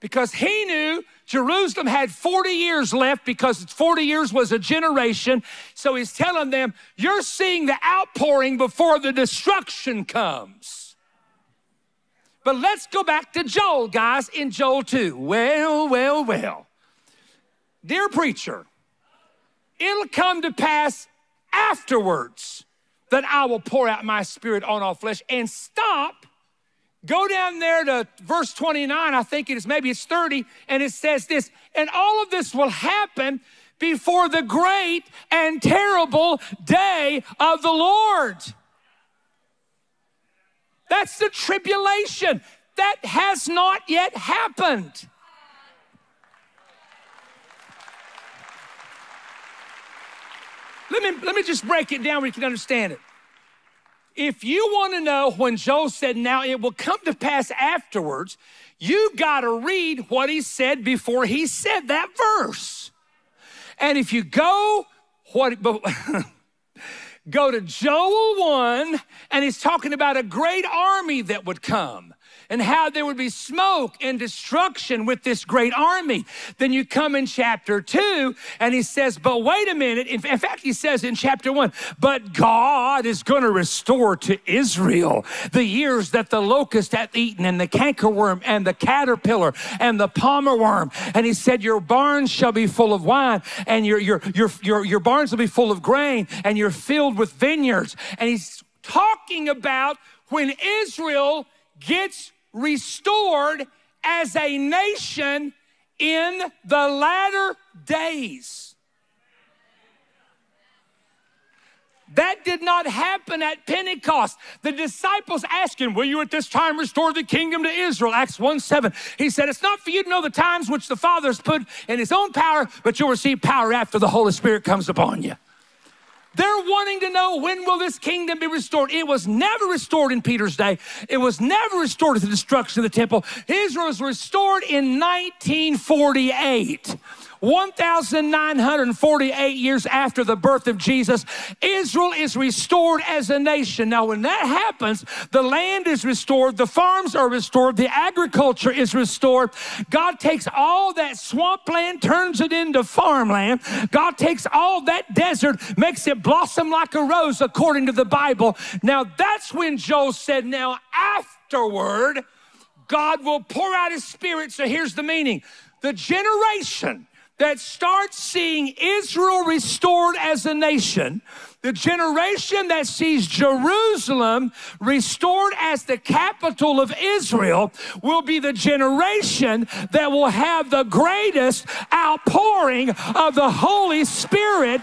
Because he knew Jerusalem had 40 years left because 40 years was a generation. So he's telling them, You're seeing the outpouring before the destruction comes. But let's go back to Joel, guys, in Joel 2. Well, well, well. Dear preacher, it'll come to pass afterwards that I will pour out my spirit on all flesh. And stop. Go down there to verse 29, I think it is, maybe it's 30, and it says this, and all of this will happen before the great and terrible day of the Lord. That's the tribulation. That has not yet happened. Let me, let me just break it down where you can understand it. If you want to know when Joel said, Now it will come to pass afterwards, you got to read what he said before he said that verse. And if you go, what, [laughs] go to Joel 1, and he's talking about a great army that would come and how there would be smoke and destruction with this great army. Then you come in chapter two, and he says, But wait a minute. In, fact, he says in chapter one, But God is going to restore to Israel the years that the locust hath eaten, and the cankerworm, and the caterpillar, and the palmer worm. And he said, Your barns shall be full of wine, and your, your, your, your, your barns will be full of grain, and you're filled with vineyards. And he's talking about when Israel gets restored as a nation in the latter days. That did not happen at Pentecost. The disciples asked him, Will you at this time restore the kingdom to Israel? Acts 1 7. He said, It's not for you to know the times which the Father has put in his own power, but you'll receive power after the Holy Spirit comes upon you. They're wanting to know when will this kingdom be restored. It was never restored in Peter's day. It was never restored at the destruction of the temple. Israel was restored in 1948. 1,948 years after the birth of Jesus, Israel is restored as a nation. Now, when that happens, the land is restored, the farms are restored, the agriculture is restored. God takes all that swampland, turns it into farmland. God takes all that desert, makes it blossom like a rose, according to the Bible. Now, that's when Joel said, Now, afterward, God will pour out his spirit. So here's the meaning the generation that starts seeing Israel restored as a nation, the generation that sees Jerusalem restored as the capital of Israel, will be the generation that will have the greatest outpouring of the Holy Spirit.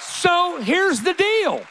So here's the deal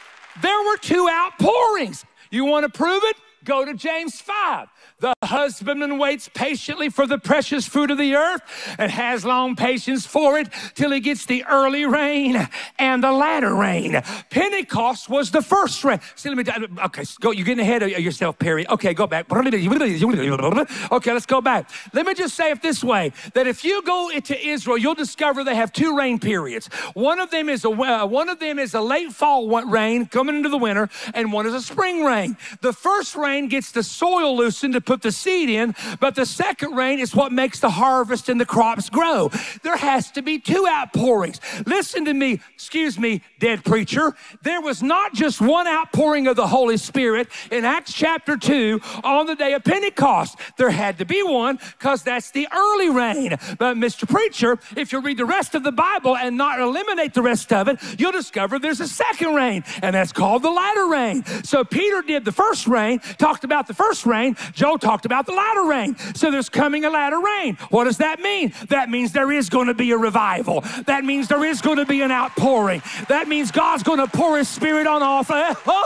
there were two outpourings. You want to prove it? Go to James 5. The husbandman waits patiently for the precious fruit of the earth and has long patience for it till he gets the early rain and the latter rain. Pentecost was the first rain. See, let me, okay, go, you're getting ahead of yourself, Perry. Okay, go back. Okay, let's go back. Let me just say it this way that if you go into Israel, you'll discover they have two rain periods. One of them is a, uh, one of them is a late fall rain coming into the winter, and one is a spring rain. The first rain gets the soil loosened to put the seed in, but the second rain is what makes the harvest and the crops grow. There has to be two outpourings. Listen to me, excuse me, dead preacher. There was not just one outpouring of the Holy Spirit in Acts chapter 2 on the day of Pentecost. There had to be one because that's the early rain. But, Mr. Preacher, if you read the rest of the Bible and not eliminate the rest of it, you'll discover there's a second rain, and that's called the latter rain. So, Peter did the first rain, talked about the first rain. Joe talked about the latter rain. So, there's coming a latter rain. What does that mean? That means there is going to be a revival. That means there is going to be an outpouring. That means God's going to pour His Spirit on all. [laughs]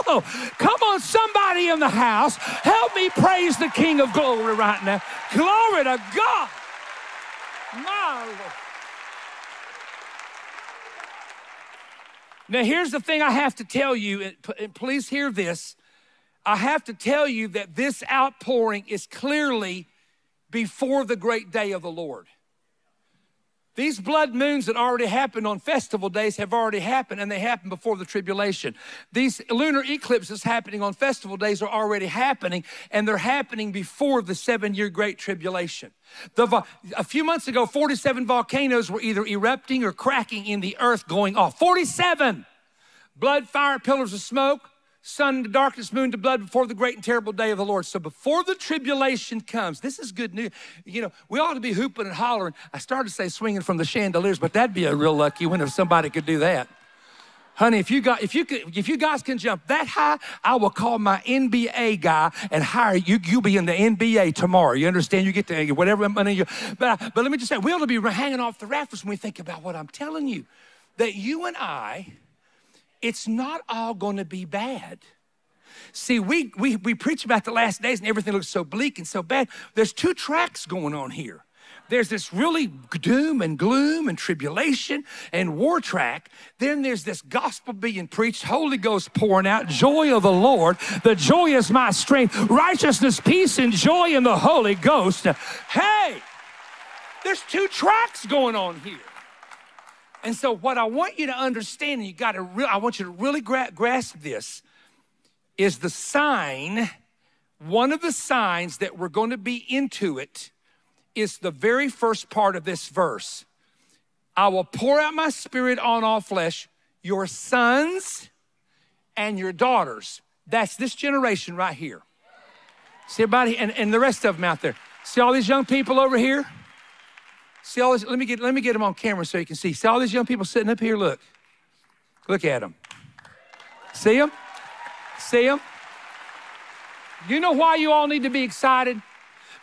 Oh, come on, somebody in the house, help me praise the King of Glory right now. Glory to God. My Lord. Now, here's the thing I have to tell you, and please hear this. I have to tell you that this outpouring is clearly before the great day of the Lord. These blood moons that already happened on festival days have already happened and they happened before the tribulation. These lunar eclipses happening on festival days are already happening and they're happening before the seven year great tribulation. The, a few months ago, 47 volcanoes were either erupting or cracking in the earth going off. 47! Blood, fire, pillars of smoke sun to darkness, moon to blood before the great and terrible day of the Lord. So before the tribulation comes, this is good news. You know, we ought to be hooping and hollering. I started to say swinging from the chandeliers, but that'd be a real lucky one if somebody could do that. Honey, if you got if you could if you guys can jump that high, I will call my NBA guy and hire you. You'll be in the NBA tomorrow. You understand? You get to whatever money you. But but let me just say, we ought to be hanging off the rafters when we think about what I'm telling you. That you and I it's not all going to be bad. See, we, we, we preach about the last days and everything looks so bleak and so bad. There's two tracks going on here. There's this really doom and gloom and tribulation and war track. Then there's this gospel being preached, Holy Ghost pouring out, joy of the Lord. The joy is my strength, righteousness, peace, and joy in the Holy Ghost. Hey, there's two tracks going on here. And so, what I want you to understand, and you got to, re- I want you to really gra- grasp this, is the sign. One of the signs that we're going to be into it is the very first part of this verse. I will pour out my spirit on all flesh, your sons and your daughters. That's this generation right here. See everybody, and, and the rest of them out there. See all these young people over here? See all this, let me get let me get them on camera so you can see. See all these young people sitting up here? Look. Look at them. See them? See them? You know why you all need to be excited?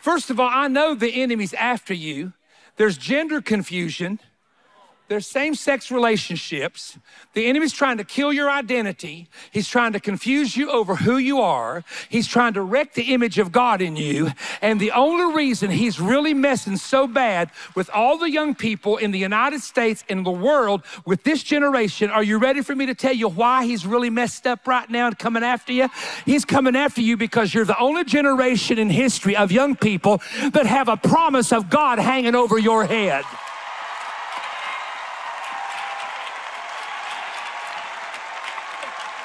First of all, I know the enemy's after you. There's gender confusion. There's same sex relationships. The enemy's trying to kill your identity. He's trying to confuse you over who you are. He's trying to wreck the image of God in you. And the only reason he's really messing so bad with all the young people in the United States and the world with this generation, are you ready for me to tell you why he's really messed up right now and coming after you? He's coming after you because you're the only generation in history of young people that have a promise of God hanging over your head.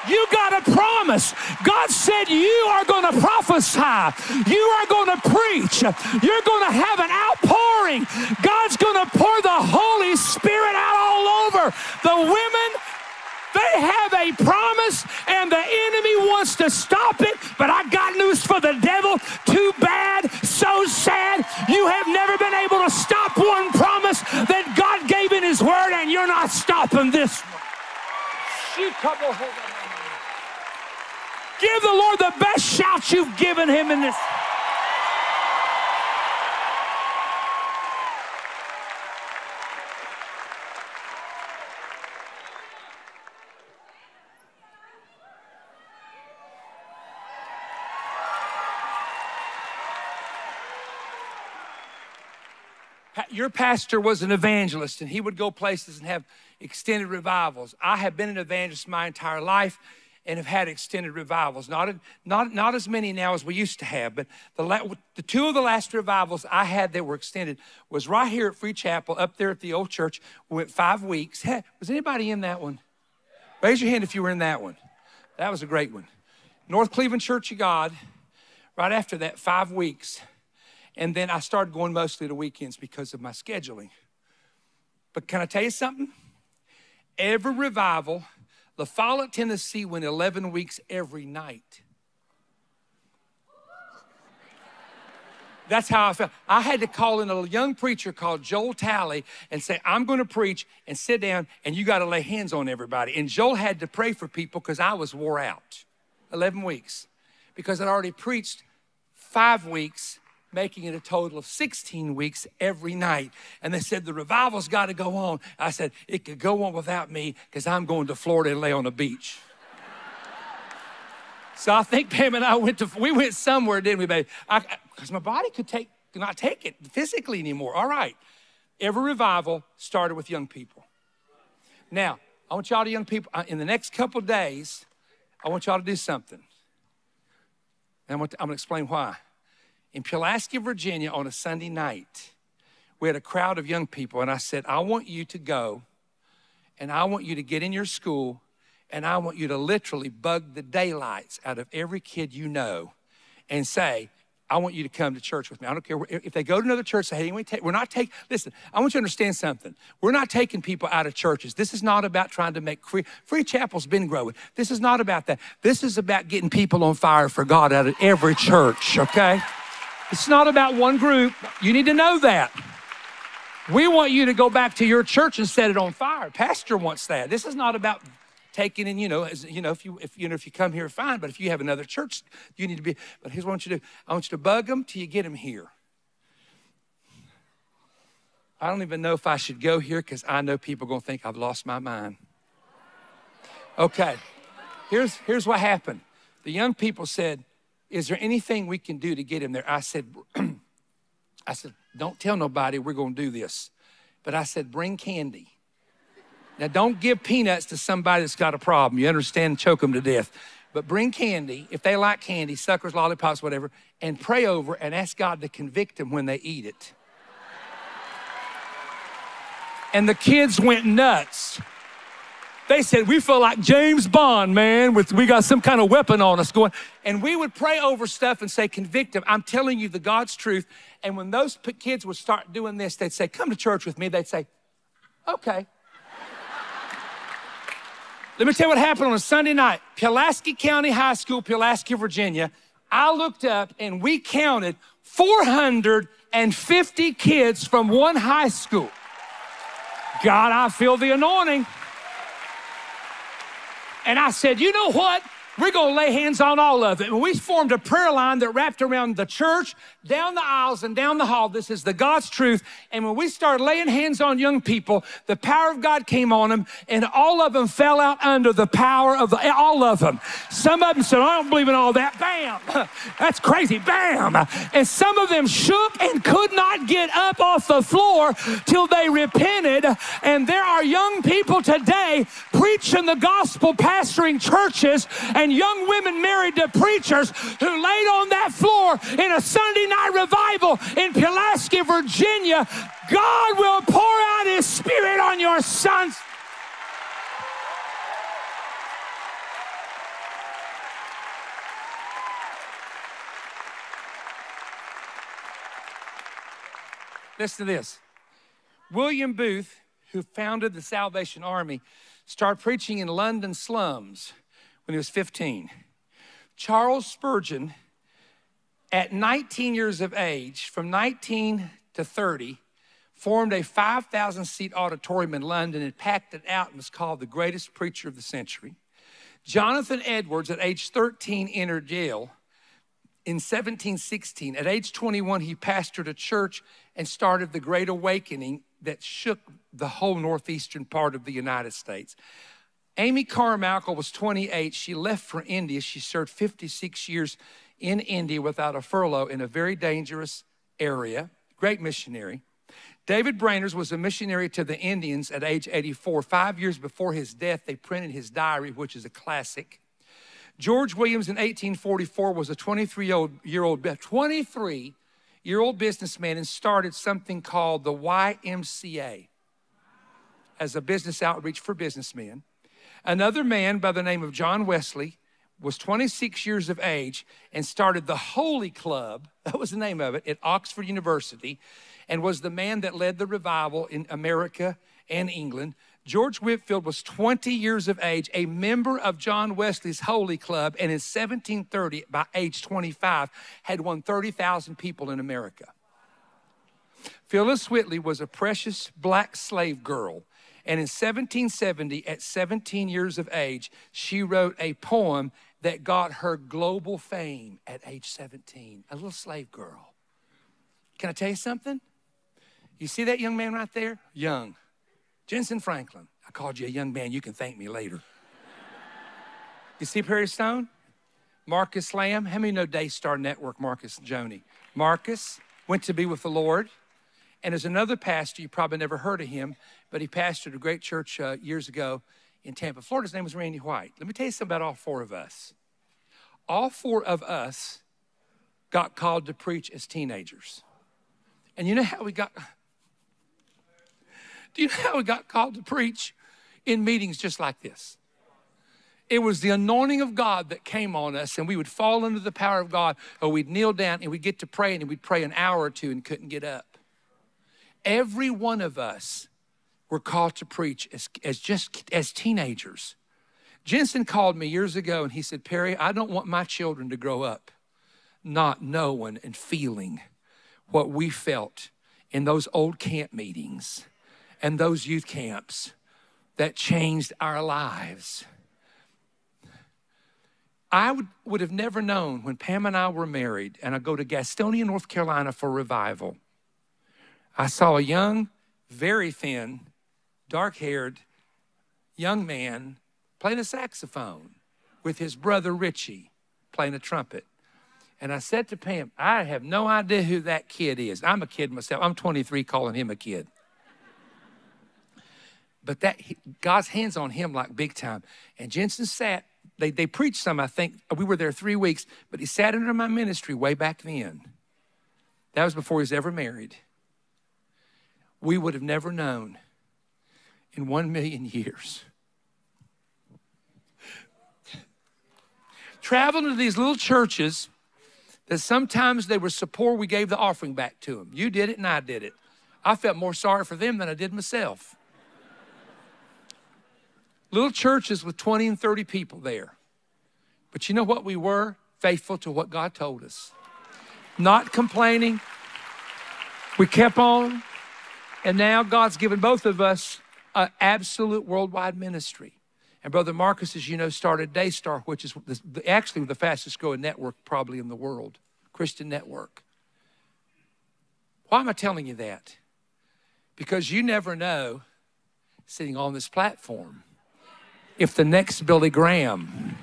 You got a promise. God said you are going to prophesy. You are going to preach. You're going to have an outpouring. God's going to pour the Holy Spirit out all over. The women, they have a promise and the enemy wants to stop it, but I got news for the devil. Too bad, so sad. You have never been able to stop one promise that God gave in His Word, and you're not stopping this one. Give the Lord the best shout you've given him in this. your pastor was an evangelist and he would go places and have extended revivals. I have been an evangelist my entire life and have had extended revivals. Not, not, not as many now as we used to have, but the, the two of the last revivals I had that were extended was right here at Free Chapel, up there at the old church. We went five weeks. Hey, was anybody in that one? Raise your hand if you were in that one. That was a great one. North Cleveland Church of God, Right after that, five weeks. And then I started going mostly to weekends because of my scheduling. But can I tell you something? Every revival, La Follette, Tennessee went 11 weeks every night. That's how I felt. I had to call in a young preacher called Joel Talley and say, I'm going to preach and sit down and you got to lay hands on everybody. And Joel had to pray for people because I was wore out. 11 weeks. Because I'd already preached five weeks, making it a total of 16 weeks every night. And they said, The revival's got to go on. I said, It could go on without me because I'm going to Florida and lay on the beach. [laughs] So I think Pam and I went to, we went somewhere, didn't we, baby? Because my body could take, could not take it physically anymore. All right. Every revival started with young people. Now, I want y'all to young people, uh, in the next couple days, I want y'all to do something. And I'm going to explain why. In Pulaski, Virginia, on a Sunday night, we had a crowd of young people, and I said, I want you to go and I want you to get in your school and I want you to literally bug the daylights out of every kid you know and say, I want you to come to church with me. I don't care if they go to another church. Say, hey, we take, we're not taking. Listen, I want you to understand something. We're not taking people out of churches. This is not about trying to make free. Free Chapel's been growing. This is not about that. This is about getting people on fire for God out of every church. Okay, it's not about one group. You need to know that. We want you to go back to your church and set it on fire. Pastor wants that. This is not about taking and you know as you know if you if you know if you come here fine but if you have another church you need to be but here's what i want you to do i want you to bug them till you get them here i don't even know if i should go here because i know people are going to think i've lost my mind okay here's here's what happened the young people said is there anything we can do to get him there i said [clears throat] i said don't tell nobody we're going to do this but i said bring candy now, don't give peanuts to somebody that's got a problem. You understand? Choke them to death. But bring candy, if they like candy, suckers, lollipops, whatever, and pray over and ask God to convict them when they eat it. And the kids went nuts. They said, We feel like James Bond, man, with we got some kind of weapon on us going. And we would pray over stuff and say, Convict them. I'm telling you the God's truth. And when those kids would start doing this, they'd say, Come to church with me. They'd say, Okay. Let me tell you what happened on a Sunday night. Pulaski County High School, Pulaski, Virginia. I looked up and we counted 450 kids from one high school. God, I feel the anointing. And I said, you know what? We're going to lay hands on all of it. And we formed a prayer line that wrapped around the church, down the aisles, and down the hall. This is the God's truth. And when we started laying hands on young people, the power of God came on them, and all of them fell out under the power of the, all of them. Some of them said, I don't believe in all that. Bam! [laughs] That's crazy. Bam! And some of them shook and could not get up off the floor till they repented. And there are young people today preaching the gospel, pastoring churches, and and young women married to preachers who laid on that floor in a Sunday night revival in Pulaski, Virginia. God will pour out His Spirit on your sons. Listen to this. William Booth, who founded the Salvation Army, started preaching in London slums when he was 15. Charles Spurgeon, at 19 years of age, from 19 to 30, formed a 5,000 seat auditorium in London and packed it out and was called the greatest preacher of the century. Jonathan Edwards, at age 13, entered Yale. In 1716, at age 21, he pastored a church and started the Great Awakening that shook the whole northeastern part of the United States. Amy Carmichael was 28. She left for India. She served 56 years in India without a furlough in a very dangerous area. Great missionary. David Brainerd was a missionary to the Indians at age 84. Five years before his death, they printed his diary, which is a classic. George Williams in 1844 was a 23 year old, 23 year old businessman and started something called the YMCA as a business outreach for businessmen. Another man by the name of John Wesley was 26 years of age and started the Holy Club, [laughs] that was the name of it, at Oxford University, and was the man that led the revival in America and England. George Whitefield was 20 years of age, a member of John Wesley's Holy Club, and in 1730, by age 25, had won 30,000 people in America. Phillis Wheatley was a precious black slave girl. And in 1770, at 17 years of age, she wrote a poem that got her global fame at age 17, a little slave girl. Can I tell you something? You see that young man right there? Young. Jentezen Franklin. I called you a young man. You can thank me later. you see Perry Stone? Marcus Lamb. How many know Daystar Network, Marcus Joni? Marcus went to be with the Lord. And there's another pastor, you probably never heard of him, but he pastored a great church uh, years ago in Tampa, Florida. His name was Randy White. Let me tell you something about all four of us. All four of us got called to preach as teenagers. And you know how we got Do you know how we got called to preach in meetings just like this? It was the anointing of God that came on us, and we would fall under the power of God, or we'd kneel down and we'd get to pray, and we'd pray an hour or two and couldn't get up. Every one of us were called to preach as, as just as teenagers. Jentezen called me years ago and he said, Perry, I don't want my children to grow up not knowing and feeling what we felt in those old camp meetings and those youth camps that changed our lives. I would, would have never known when Pam and I were married and I go to Gastonia, North Carolina for revival. I saw a young, very thin, dark haired young man playing a saxophone with his brother Richie playing a trumpet. And I said to Pam, I have no idea who that kid is. I'm a kid myself. I'm 23 calling him a kid. But that God's hands on him like big time. And Jentezen sat, they, they preached some, I think. We were there three weeks, but he sat under my ministry way back then. That was before he was ever married. We would have never known in one million years. Traveling to these little churches that sometimes they were so poor we gave the offering back to them. You did it and I did it. I felt more sorry for them than I did myself. little churches with 20 and 30 people there. But you know what we were? Faithful to what God told us. Not complaining. We kept on. And now God's given both of us an absolute worldwide ministry. And Brother Marcus, as you know, started Daystar, which is the, actually the fastest growing network probably in the world, Christian network. Why am I telling you that? Because you never know, sitting on this platform, if the next Billy Graham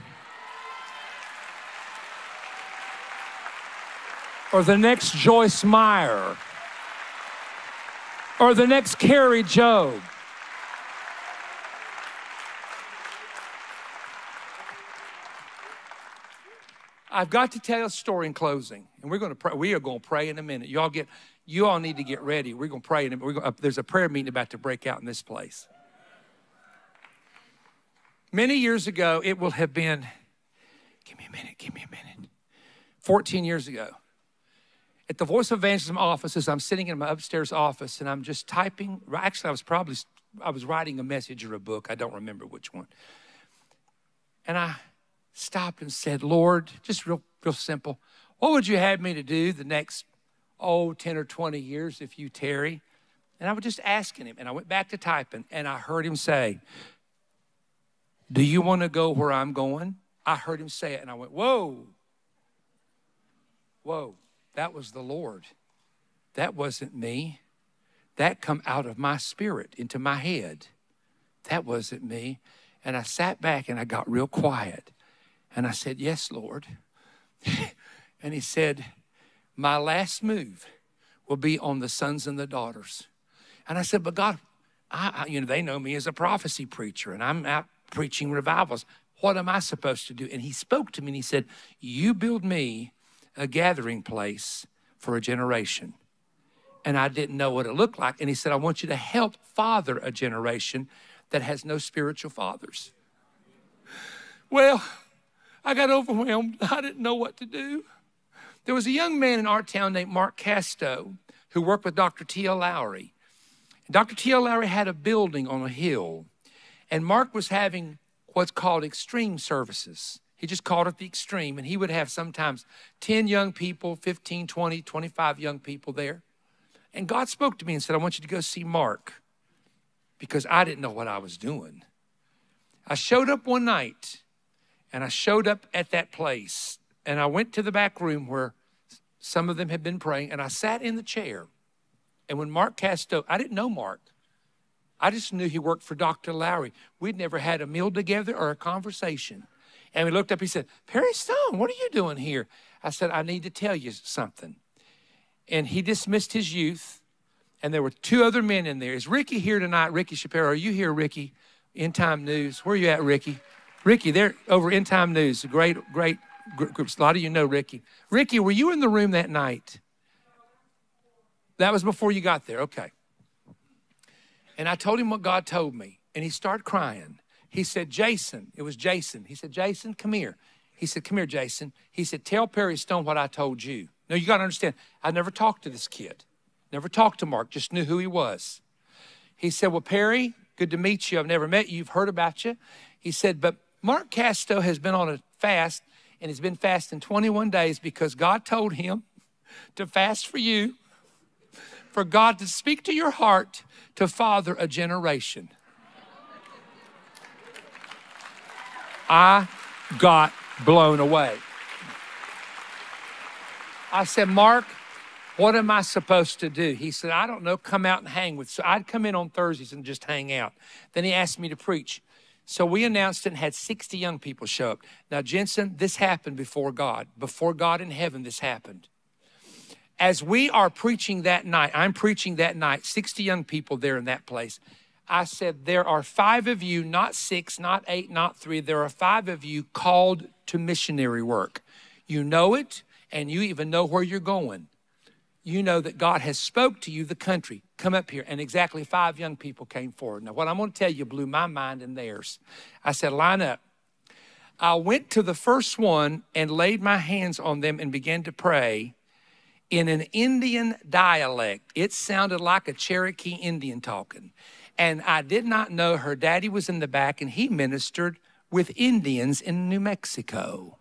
or the next Joyce Meyer or the next Kari Jobe I've got to tell a story in closing, and we're going to pray. We are going to pray in a minute. Y'all get, you all need to get ready. We're going to pray. In a, we're going, uh, there's a prayer meeting about to break out in this place. Many years ago, it will have been. Give me a minute. Give me a minute. 14 years ago, at the Voice of Evangelism offices, I'm sitting in my upstairs office, and I'm just typing. Actually, I was probably I was writing a message or a book. I don't remember which one. And I stopped and said, Lord, just real, real simple, what would you have me to do the next, oh, 10 or 20 years if you tarry? And I was just asking him, and I went back to typing, and I heard him say, Do you want to go where I'm going? I heard him say it, and I went, Whoa, whoa, that was the Lord. That wasn't me. That come out of my spirit into my head. That wasn't me. And I sat back and I got real quiet. And I said, Yes, Lord. [laughs] and he said, My last move will be on the sons and the daughters. And I said, But God, I, I, you know, they know me as a prophecy preacher, and I'm out preaching revivals. What am I supposed to do? And he spoke to me and he said, You build me a gathering place for a generation. And I didn't know what it looked like. And he said, I want you to help father a generation that has no spiritual fathers. Well, I got overwhelmed. [laughs] I didn't know what to do. There was a young man in our town named Mark Casto who worked with Dr. T.L. Lowery. Dr. T.L. Lowery had a building on a hill, and Mark was having what's called extreme services. He just called it the extreme, and he would have sometimes 10 young people, 15, 20, 25 young people there. And God spoke to me and said, I want you to go see Mark because I didn't know what I was doing. I showed up one night and I showed up at that place and I went to the back room where some of them had been praying and I sat in the chair. And when Mark Casto, I didn't know Mark. I just knew he worked for Dr. Lowery. We'd never had a meal together or a conversation. And we looked up, he said, Perry Stone, what are you doing here? I said, I need to tell you something. And he dismissed his youth, and there were two other men in there. Is Ricky here tonight? Ricky Shapiro, are you here, Ricky? In Time News. Where are you at, Ricky? Ricky, they're over in Time News. Great, great groups. A lot of you know Ricky. Ricky, were you in the room that night? That was before you got there. Okay. And I told him what God told me, and he started crying. He said, Jason, it was Jason. He said, Jason, come here. He said, Come here, Jason. He said, Tell Perry Stone what I told you. Now, you got to understand, I never talked to this kid, never talked to Mark, just knew who he was. He said, Well, Perry, good to meet you. I've never met you. You've heard about you. He said, But Mark Casto has been on a fast, and he's been fasting 21 days because God told him to fast for you, for God to speak to your heart to father a generation. I got blown away. I said, Mark, what am I supposed to do? He said, I don't know, come out and hang with. So I'd come in on Thursdays and just hang out. Then he asked me to preach. So we announced it and had 60 young people show up. Now, Jentezen, this happened before God. Before God in heaven, this happened. As we are preaching that night, I'm preaching that night, 60 young people there in that place. I said, There are five of you, not six, not eight, not three. There are five of you called to missionary work. You know it, and you even know where you're going. You know that God has spoke to you, the country. Come up here. And exactly five young people came forward. Now, what I'm going to tell you blew my mind and theirs. I said, Line up. I went to the first one and laid my hands on them and began to pray in an Indian dialect. It sounded like a Cherokee Indian talking. And I did not know her daddy was in the back and he ministered with Indians in New Mexico,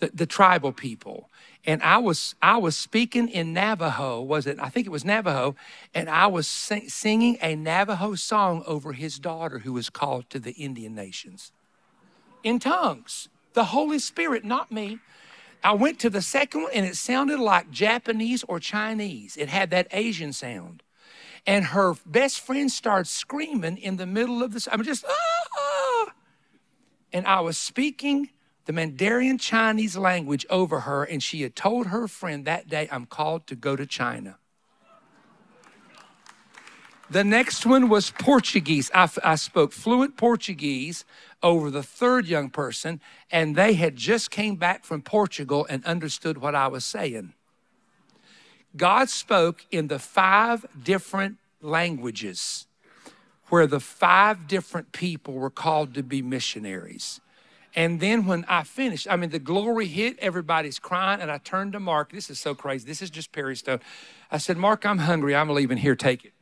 the, the tribal people. And I was I was speaking in Navajo, was it? I think it was Navajo, and I was sing, singing a Navajo song over his daughter who was called to the Indian nations in tongues. The Holy Spirit, not me. I went to the second one and it sounded like Japanese or Chinese. It had that Asian sound. And her best friend started screaming in the middle of this. I'm just, ah! And I was speaking the Mandarin Chinese language over her, and she had told her friend that day, I'm called to go to China. The next one was Portuguese. I, I, spoke fluent Portuguese over the third young person, and they had just came back from Portugal and understood what I was saying. God spoke in the five different languages where the five different people were called to be missionaries. And then when I finished, I mean, the glory hit, everybody's crying, and I turned to Mark. This is so crazy. This is just Perry Stone. I said, Mark, I'm hungry. I'm leaving here. Take it.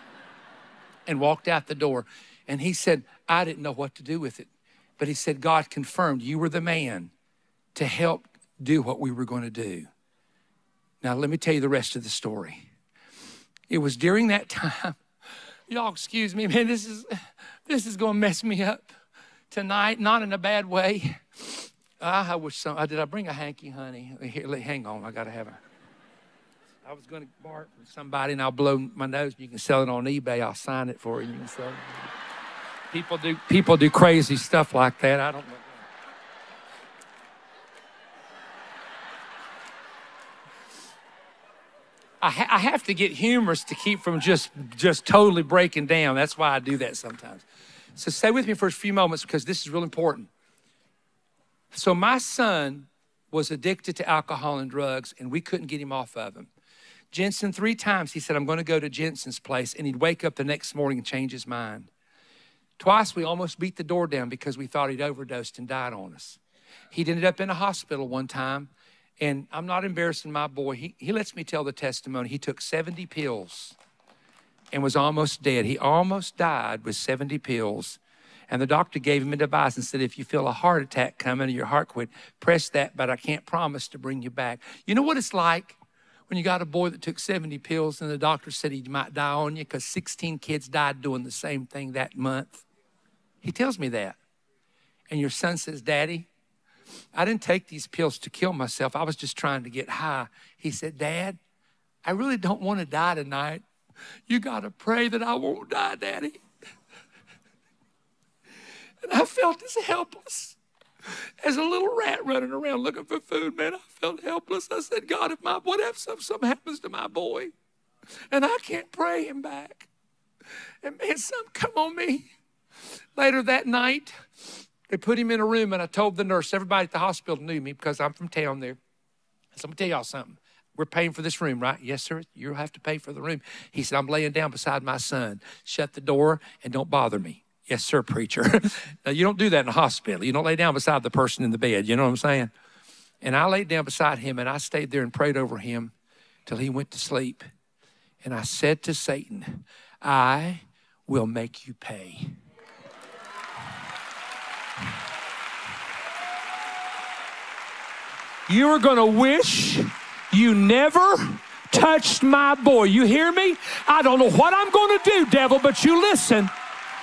[laughs] and walked out the door. And he said, I didn't know what to do with it. But he said, God confirmed you were the man to help do what we were going to do. Now, let me tell you the rest of the story. It was during that [laughs] time, y'all excuse me, man, this is this is gonna mess me up tonight, not in a bad way. [laughs] I wish some uh, did I bring a hanky, honey? Here, hang on, I gotta have a I was gonna bark from somebody and I'll blow my nose you can sell it on eBay. I'll sign it for you. People do people do crazy stuff like that. I don't know. I, ha- I have to get humorous to keep from just just totally breaking down. That's why I do that sometimes. So stay with me for a few moments because this is real important. So my son was addicted to alcohol and drugs, and we couldn't get him off of them. Jentezen, three times he said, I'm going to go to Jensen's place, and he'd wake up the next morning and change his mind. Twice we almost beat the door down because we thought he'd overdosed and died on us. He'd ended up in a hospital one time, and I'm not embarrassing my boy. He, he lets me tell the testimony. He took 70 pills and was almost dead. He almost died with 70 pills. And the doctor gave him a device and said, if you feel a heart attack coming or your heart quit, press that, but I can't promise to bring you back. You know what it's like when you got a boy that took 70 pills and the doctor said he might die on you because 16 kids died doing the same thing that month? He tells me that. And your son says, Daddy, I didn't take these pills to kill myself. I was just trying to get high. He said, Dad, I really don't want to die tonight. You got to pray that I won't die, Daddy. And I felt as helpless as a little rat running around looking for food, man. I felt helpless. I said, God, if my what if something, something happens to my boy and I can't pray him back? And man, something come on me. Later that night, they put him in a room, and I told the nurse, everybody at the hospital knew me because I'm from town there. So I'm gonna tell y'all something. We're paying for this room, right? Yes, sir. You'll have to pay for the room. He said, I'm laying down beside my son. Shut the door and don't bother me. Yes, sir, preacher. [laughs] now, you don't do that in a hospital. You don't lay down beside the person in the bed. You know what I'm saying? And I laid down beside him and I stayed there and prayed over him till he went to sleep. And I said to Satan, I will make you pay. You are going to wish you never touched my boy. You hear me? I don't know what I'm going to do, devil, but you listen.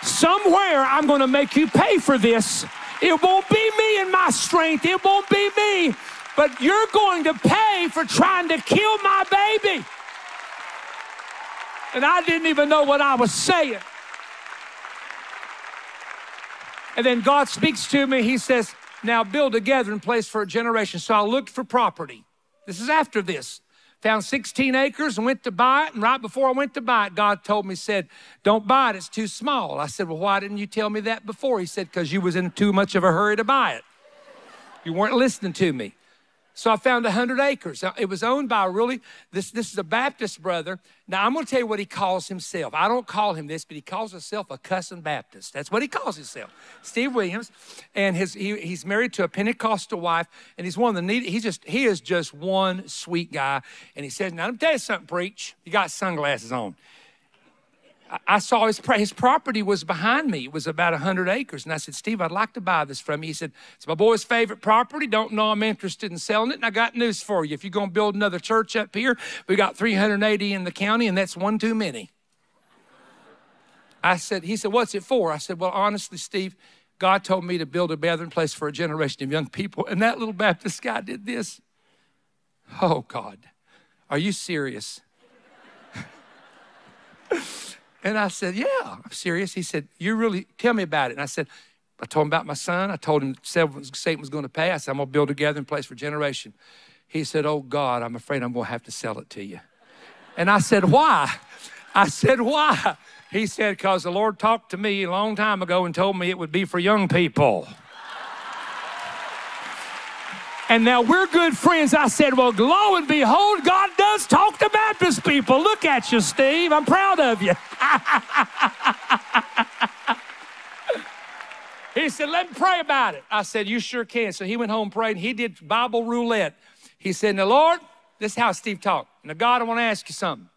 Somewhere I'm going to make you pay for this. It won't be me and my strength. It won't be me. But you're going to pay for trying to kill my baby. And I didn't even know what I was saying. And then God speaks to me. He says, Now build a gathering place for a generation. So I looked for property. This is after this found 16 acres and went to buy it. And right before I went to buy it, God told me, said, don't buy it, it's too small. I said, well, why didn't you tell me that before? He said, because you was in too much of a hurry to buy it. You weren't listening to me. So I found 100 acres. It was owned by a really, this, this is a Baptist brother. Now, I'm going to tell you what he calls himself. I don't call him this, but he calls himself a cussing Baptist. That's what he calls himself. Steve Williams. And his, he, he's married to a Pentecostal wife, and he's one of the neat, he's just, he is just one sweet guy. And he says, now, let me tell you something, preach. You got sunglasses on. I saw his, his property was behind me. It was about 100 acres. And I said, Steve, I'd like to buy this from you. He said, It's my boy's favorite property. Don't know I'm interested in selling it. And I got news for you. If you're going to build another church up here, we got 380 in the county, and that's one too many. I said, He said, What's it for? I said, Well, honestly, Steve, God told me to build a gathering place for a generation of young people. And that little Baptist guy did this. Oh, God. Are you serious? [laughs] And I said, Yeah, I'm serious. He said, You really tell me about it. And I said, I told him about my son. I told him Satan was going to pay. I said, I'm going to build a gathering place for generation. He said, Oh God, I'm afraid I'm going to have to sell it to you. And I said, Why? I said, Why? He said, Because the Lord talked to me a long time ago and told me it would be for young people. And now we're good friends. I said, Well, lo and behold, God does talk to Baptist people. Look at you, Steve. I'm proud of you. [laughs] he said, Let me pray about it. I said, You sure can. So he went home, prayed, he did Bible roulette. He said, Now, Lord, this is how Steve talked. Now, God, I want to ask you something.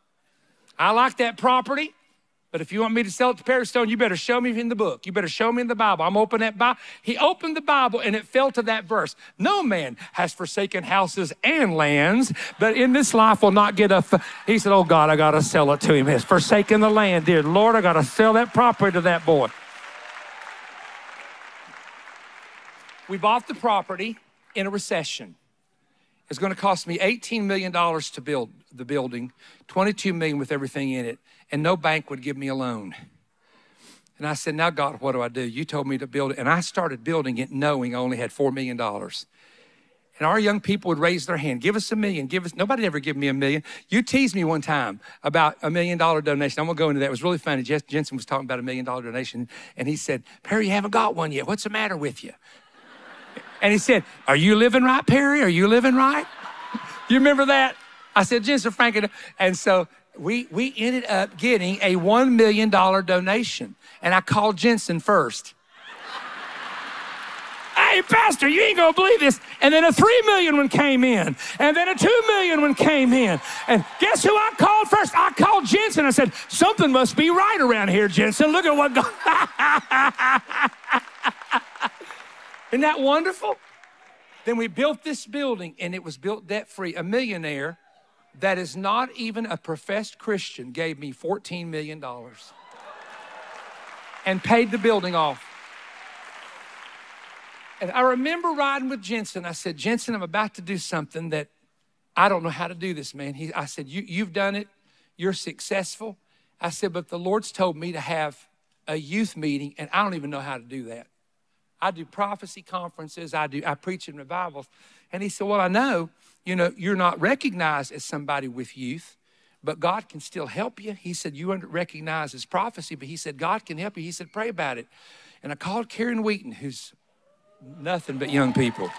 I like that property. But if you want me to sell it to Perry Stone, you better show me in the book. You better show me in the Bible. I'm open that Bible. He opened the Bible and it fell to that verse. No man has forsaken houses and lands, but in this life will not get a. He said, Oh God, I got to sell it to him. He's forsaken the land, dear Lord. I got to sell that property to that boy. We bought the property in a recession. It's going to cost me $18 million to build the building, 22 million with everything in it and no bank would give me a loan. And I said, Now, God, what do I do? You told me to build it. And I started building it knowing I only had $4 million. And our young people would raise their hand, give us a million, give us, nobody ever give me a million. You teased me one time about a million dollar donation. I'm gonna go into that. It was really funny. Jess Jentezen was talking about a million dollar donation, and he said, Perry, you haven't got one yet. What's the matter with you? And he said, Are you living right, Perry? Are you living right? [laughs] You remember that? I said, Jentezen Franklin. And so we, we ended up getting a $1 million donation. And I called Jentezen first. hey, Pastor, you ain't gonna believe this. And then a three million one came in, and then a two million one came in. And guess who I called first? I called Jentezen. I said, Something must be right around here, Jentezen. Look at what God. [laughs] Isn't that wonderful? Then we built this building, and it was built debt free. A millionaire that is not even a professed Christian gave me $14 million and paid the building off. And I remember riding with Jentezen. I said, Jentezen, I'm about to do something that I don't know how to do this, man. He, I said, you, You've done it, you're successful. I said, But the Lord's told me to have a youth meeting, and I don't even know how to do that. I do prophecy conferences, I do I preach in revivals. And he said, Well, I know, you know, you're not recognized as somebody with youth, but God can still help you. He said, You recognize as prophecy, but he said, God can help you. He said, Pray about it. And I called Karen Wheaton, who's nothing but young people.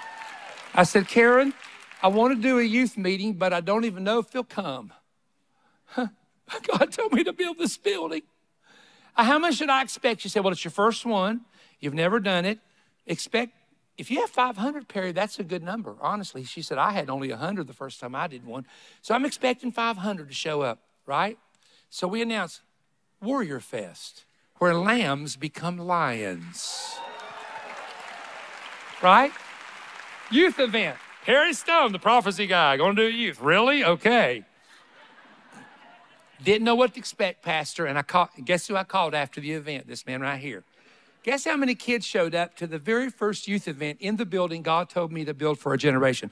I said, Karen, I want to do a youth meeting, but I don't even know if they'll come. Huh. [laughs] God told me to build this building. How much should I expect? She said, Well, it's your first one. You've never done it. Expect, if you have 500, Perry, that's a good number, honestly. She said, I had only 100 the first time I did one. So I'm expecting 500 to show up, right? So we announced Warrior Fest, where lambs become lions right? Youth event. Perry Stone, the prophecy guy, going to do youth. Really? Okay. Didn't know what to expect, Pastor. And I called, guess who I called after the event? This man right here. Guess how many kids showed up to the very first youth event in the building God told me to build for a generation?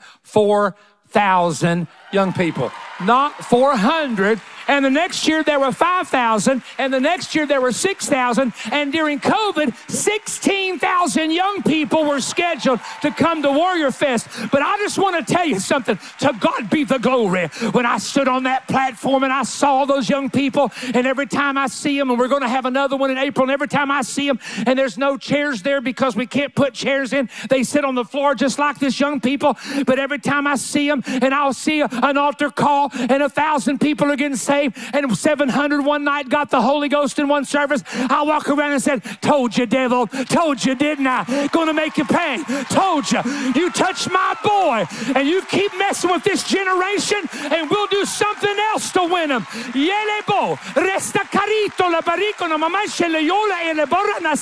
4,000 young people, not 400 and the next year there were 5,000, and the next year there were 6,000. And during COVID, 16,000 young people were scheduled to come to Warrior Fest. But I just want to tell you something to God be the glory. When I stood on that platform and I saw those young people, and every time I see them, and we're going to have another one in April, and every time I see them, and there's no chairs there because we can't put chairs in, they sit on the floor just like this young people. But every time I see them, and I'll see an altar call, and a thousand people are getting saved and 700 one night got the Holy Ghost in one service. I walk around and said, Told you, devil. Told you, didn't I? Gonna make you pay. Told you. You touched my boy, and you keep messing with this generation, and we'll do something else to win them. Yelebo, resta carito, la barico, na mamá yola, e le borra na.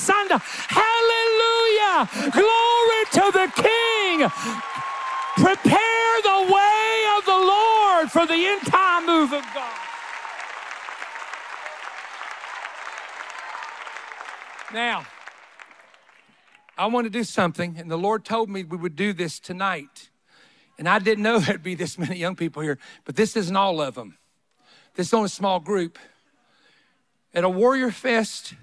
Hallelujah. Glory to the King. Prepare the way of the Lord for the end time move of God. Now, I want to do something, and the Lord told me we would do this tonight. And I didn't know [laughs] there'd be this many young people here, but this isn't all of them. This is only a small group. At a Warrior Fest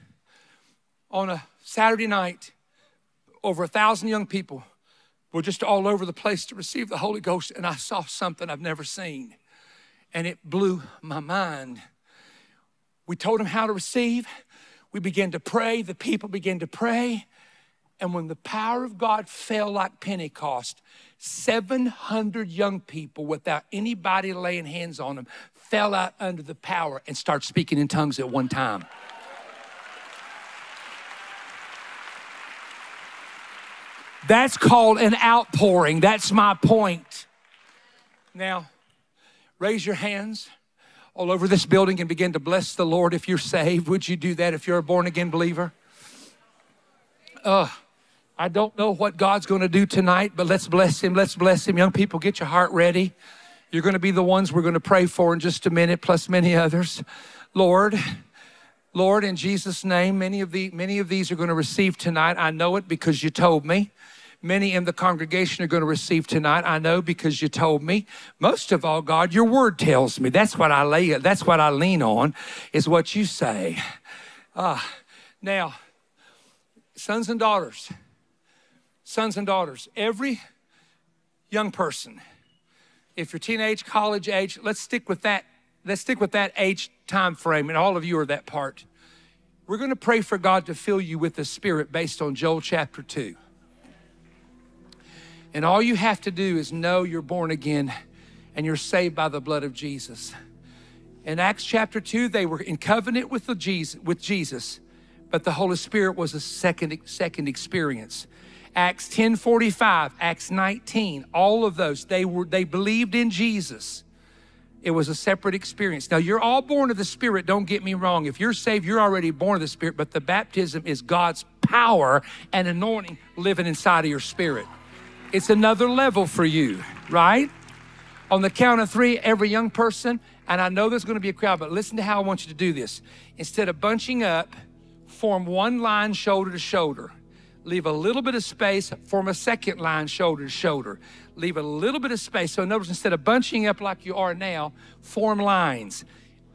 on a Saturday night, over a thousand young people were just all over the place to receive the Holy Ghost, and I saw something I've never seen, and it blew my mind. We told them how to receive. We began to pray. The people began to pray. And when the power of God fell like Pentecost, 700 young people, without anybody laying hands on them, fell out under the power and started speaking in tongues at one time. That's called an outpouring. That's my point. Now, raise your hands all over this building and begin to bless the Lord if you're saved. Would you do that if you're a born again believer? Uh, I don't know what God's going to do tonight, but let's bless Him. Let's bless Him. Young people, get your heart ready. You're going to be the ones we're going to pray for in just a minute, plus many others. Lord, Lord, in Jesus' name, many of, the, many of these are going to receive tonight. I know it because you told me. Many in the congregation are going to receive tonight. I know because you told me. Most of all, God, your word tells me. That's what I lay. That's what I lean on. Is what you say. Ah, now, sons and daughters, sons and daughters, every young person, if you're teenage, college age, let's stick with that. Let's stick with that age time frame, and all of you are that part. We're going to pray for God to fill you with the Spirit based on Joel chapter 2. And all you have to do is know you're born again and you're saved by the blood of Jesus. In Acts chapter 2, they were in covenant with, the Jesus, with Jesus, but the Holy Spirit was a second, second experience. Acts 10:45, Acts 19, all of those, they were they believed in Jesus. It was a separate experience. Now, you're all born of the Spirit, don't get me wrong. If you're saved, you're already born of the Spirit, but the baptism is God's power and anointing living inside of your spirit. It's another level for you, right? On the count of three, every young person, and I know there's going to be a crowd, but listen to how I want you to do this. Instead of bunching up, form one line shoulder to shoulder. Leave a little bit of space, form a second line shoulder to shoulder. Leave a little bit of space. So, in other words, instead of bunching up like you are now, form lines.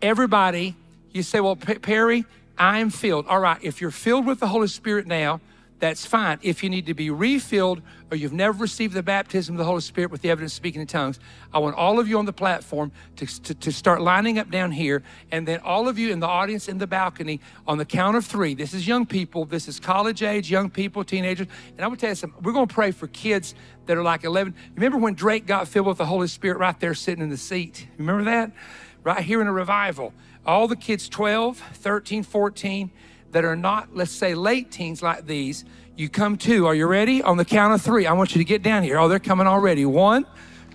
Everybody, you say, Well, Perry, I am filled. All right, if you're filled with the Holy Spirit now, that's fine. If you need to be refilled or you've never received the baptism of the Holy Spirit with the evidence of speaking in tongues, I want all of you on the platform to, to, to, start lining up down here. And then all of you in the audience in the balcony on the count of three. This is young people, this is college age, young people, teenagers. And I would tell you something, we're going to pray for kids that are like 11. Remember when Drake got filled with the Holy Spirit right there sitting in the seat? Remember that? Right here in a revival. All the kids 12, 13, 14, that are not, let's say, late teens like these, you come to. Are you ready? On the count of three, I want you to get down here. Oh, they're coming already. One,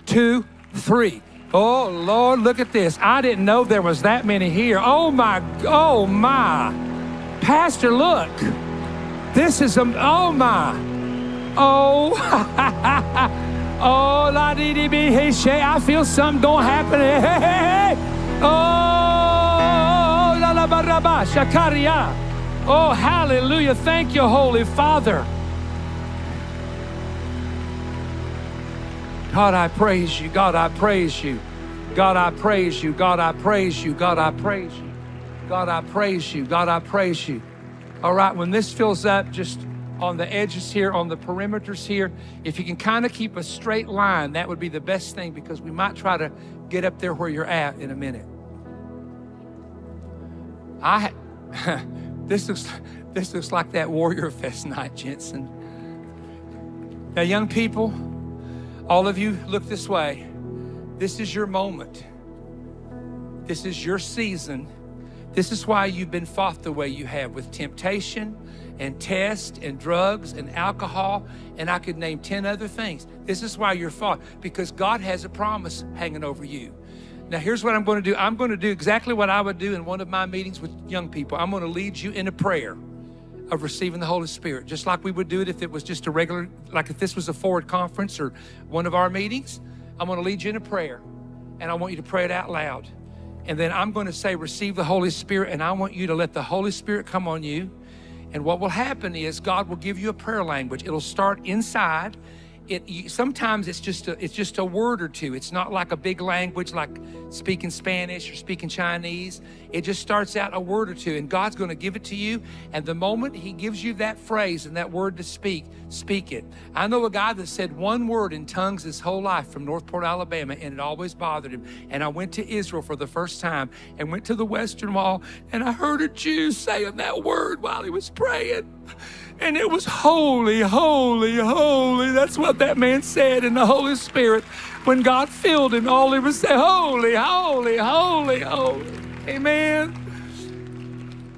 two, three. Oh, Lord, look at this. I didn't know there was that many here. Oh, my, oh, my. Pastor, look. This is, a, oh, my. Oh, [laughs] oh, la dee dee be hey shay. I feel something gonna happen. Hey, hey, hey. Oh, la la ba ra ba shakaria. Oh, hallelujah. Thank you, Holy Father. God, I praise you. God, I praise you. God, I praise you. God, I praise you. God, I praise you. God, I praise you. God, I praise you. All right, when this fills up, just on the edges here, on the perimeters here, if you can kind of keep a straight line, that would be the best thing because we might try to get up there where you're at in a minute. I [laughs] This looks, this looks like that Warrior Fest night, Jentezen. Now, young people, all of you look this way. This is your moment. This is your season. This is why you've been fought the way you have with temptation and test and drugs and alcohol, and I could name 10 other things. This is why you're fought because God has a promise hanging over you. Now, here's what I'm going to do I'm going to do exactly what I would do in one of my meetings with young people. I'm going to lead you in a prayer of receiving the Holy Spirit, just like we would do it if it was just a regular, like if this was a forward conference or one of our meetings. I'm going to lead you in a prayer, and I want you to pray it out loud. And then I'm going to say, Receive the Holy Spirit, and I want you to let the Holy Spirit come on you. And what will happen is God will give you a prayer language. It'll start inside it sometimes it's just a, it's just a word or two. It's not like a big language like speaking Spanish or speaking Chinese. It just starts out a word or two, and God's going to give it to you. And the moment He gives you that phrase and that word to speak, speak it. I know a guy that said one word in tongues his whole life from Northport, Alabama, and it always bothered him. And I went to Israel for the first time and went to the Western Wall, and I heard a Jew saying that word while he was praying. And it was holy, holy, holy. That's what that man said in the Holy Spirit. When God filled him, all he was saying, holy, holy, holy, holy. Amen.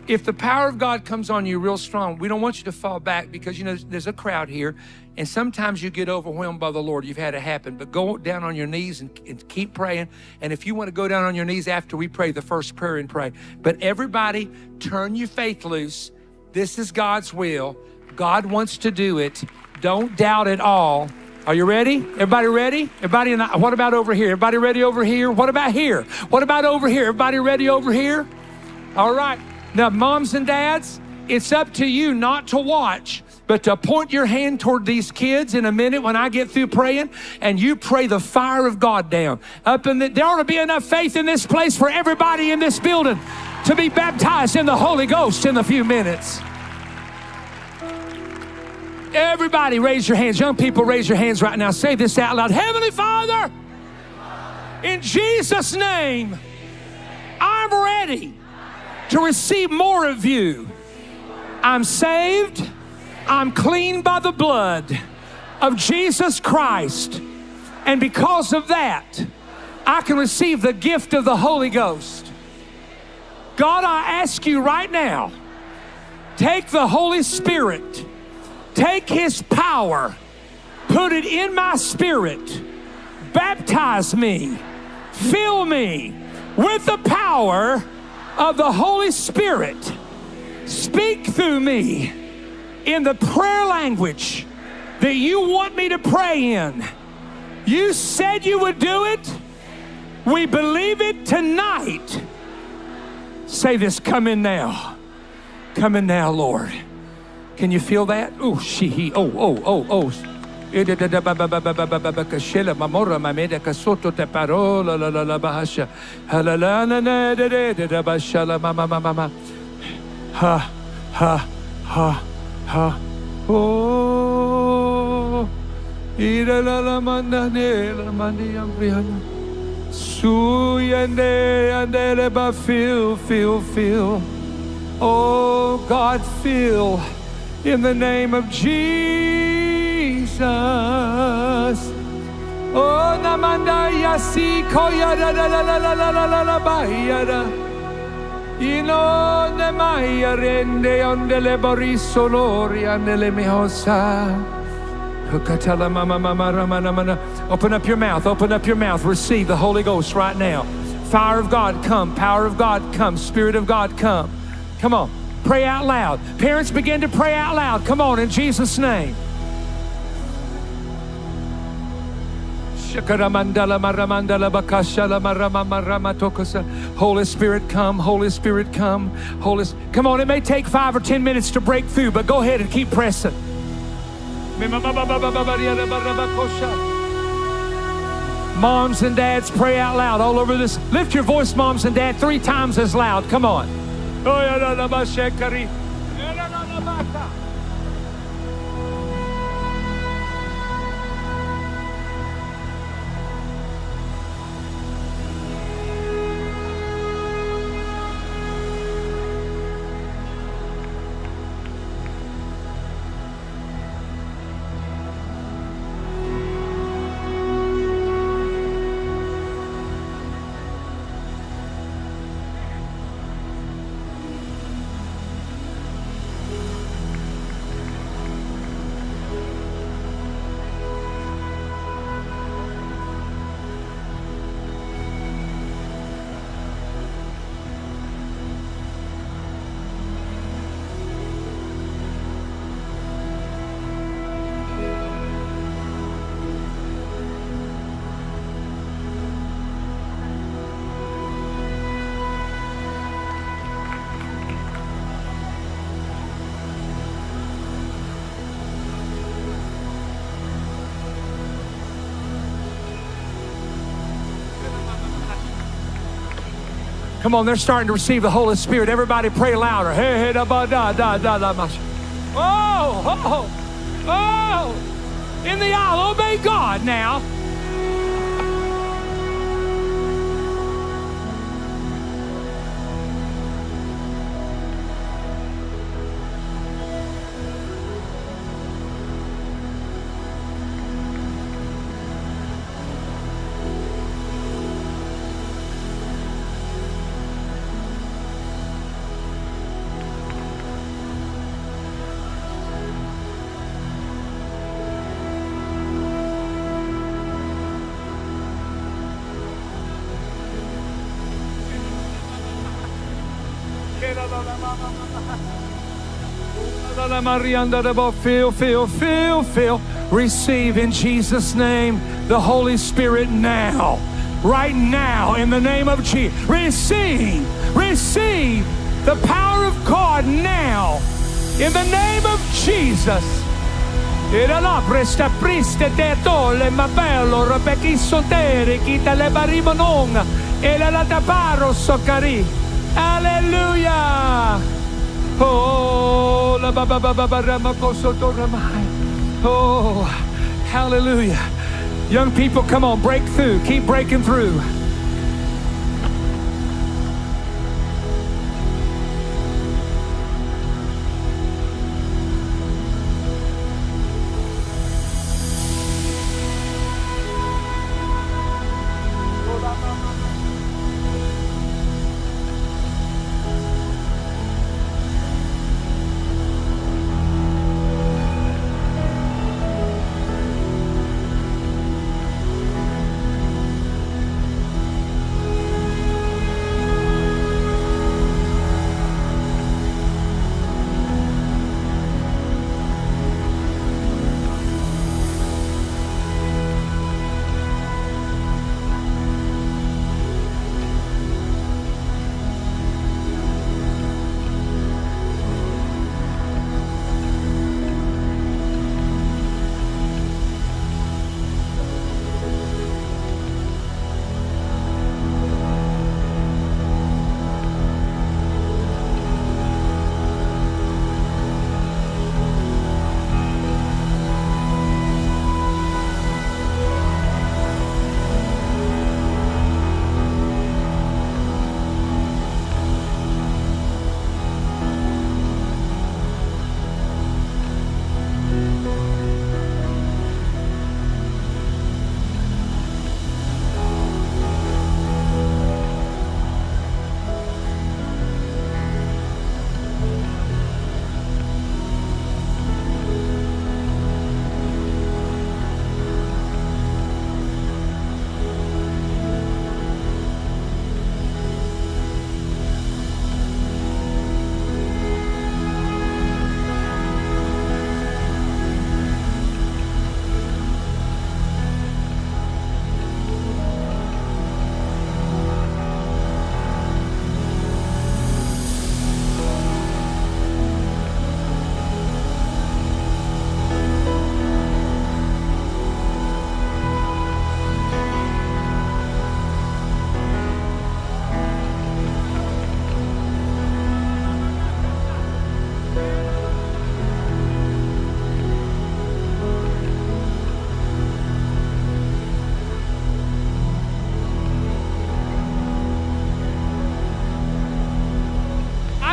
If the power of God comes on you real strong, we don't want you to fall back because, you know, there's a crowd here. And sometimes you get overwhelmed by the Lord. You've had it happen. But go down on your knees and, and keep praying. And if you want to go down on your knees after we pray the first prayer and pray. But everybody, turn your faith loose this is God's will. God wants to do it. Don't doubt at all. Are you ready? Everybody ready? Everybody what about over here? Everybody ready over here? What about here? What about over here? Everybody ready over here? All right. Now, moms and dads, it's up to you not to watch, but to point your hand toward these kids in a minute when I get through praying, and you pray the fire of God down. Up in the, there ought to be enough faith in this place for everybody in this building to be baptized in the Holy Ghost in a few minutes. Everybody, raise your hands. Young people, raise your hands right now. Say this out loud Heavenly Father, in Jesus' name, I'm ready to receive more of you. I'm saved, I'm clean by the blood of Jesus Christ. And because of that, I can receive the gift of the Holy Ghost. God, I ask you right now, take the Holy Spirit, take His power, put it in my spirit, baptize me, fill me with the power of the Holy Spirit. Speak through me in the prayer language that you want me to pray in. You said you would do it. We believe it tonight. Say this, come in now. Come in now, Lord. Can you feel that? Oh, she, oh, oh, oh, oh. Eh, Mama ha ha ha ha oh feel feel feel oh God feel in the name of Jesus. Oh, namanda yasi koya da da da da da da da da da baya da. Ino ne maya rende onde le boriso lori ande le mihosa. Kukatala mama mama ramana mana. Open up your mouth, open up your mouth. Receive the Holy Ghost right now. Fire of God come, power of God come, Spirit of God come. Come on. Pray out loud. Parents, begin to pray out loud. Come on, in Jesus' name. Holy Spirit, come. Holy Spirit, come. Holy, come on. It may take five or ten minutes to break through, but go ahead and keep pressing. Moms and dads, pray out loud all over this. Lift your voice, moms and dad, three times as loud. Come on. Come on, they're starting to receive the Holy Spirit. Everybody pray louder. Hey, hey, da, ba, da, da, da, da, ma. Oh, oh, oh. In the aisle, obey God now. Receive in Jesus' name the Holy Spirit now. Right now, in the name of Jesus. Receive, receive the power of God now. In the name of Jesus. Hallelujah. Oh, oh, hallelujah. Young people, come on, break through. Keep breaking through.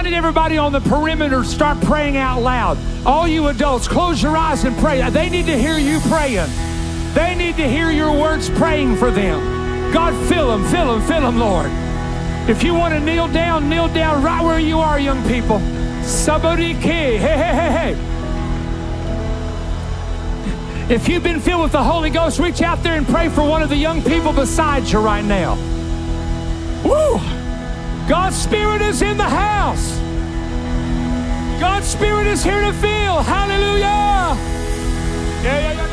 Need everybody on the perimeter start praying out loud. All you adults, close your eyes and pray. They need to hear you praying. They need to hear your words praying for them. God, fill them, fill them, fill them, Lord. If you want to kneel down, kneel down right where you are, young people. Somebody Hey, hey, hey, hey. If you've been filled with the Holy Ghost, reach out there and pray for one of the young people beside you right now. Woo! God's Spirit is in the house. God's Spirit is here to feel. Hallelujah. Yeah, yeah, yeah.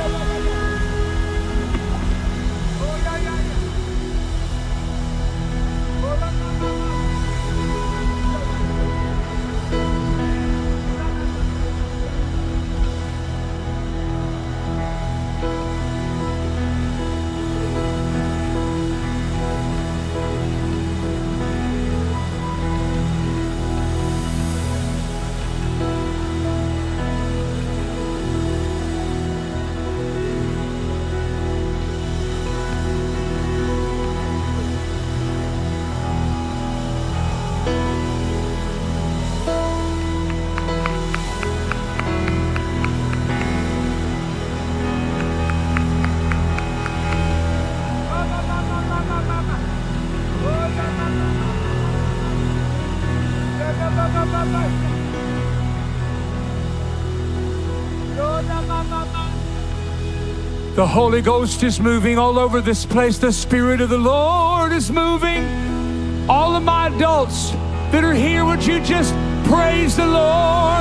The Holy Ghost is moving all over this place. The Spirit of the Lord is moving. All of my adults that are here, would you just praise the Lord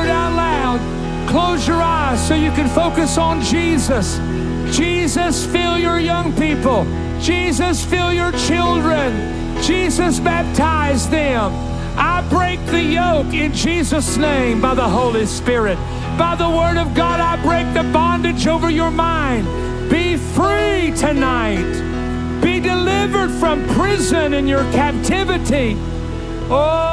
out loud? Close your eyes so you can focus on Jesus. Jesus, fill your young people. Jesus, fill your children. Jesus, baptize them. I break the yoke in Jesus' name by the Holy Spirit. By the Word of God, I break the bondage over your mind. Free tonight. Be delivered from prison and your captivity. Oh!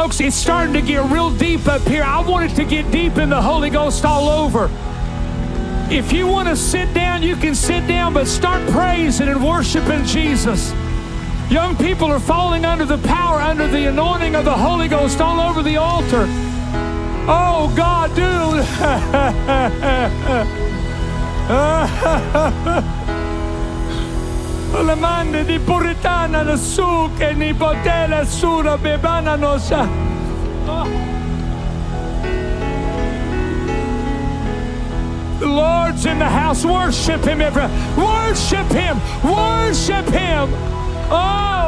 Folks, it's starting to get real deep up here. I want it to get deep in the Holy Ghost all over. If you want to sit down, you can sit down, but start praising and worshiping Jesus. Young people are falling under the power, under the anointing of the Holy Ghost all over the altar. Oh, God, dude. [laughs] Mani di puritana su che bebana nosa. The Lord's in the house. Worship Him, everyone. Worship Him. Worship Him. Oh.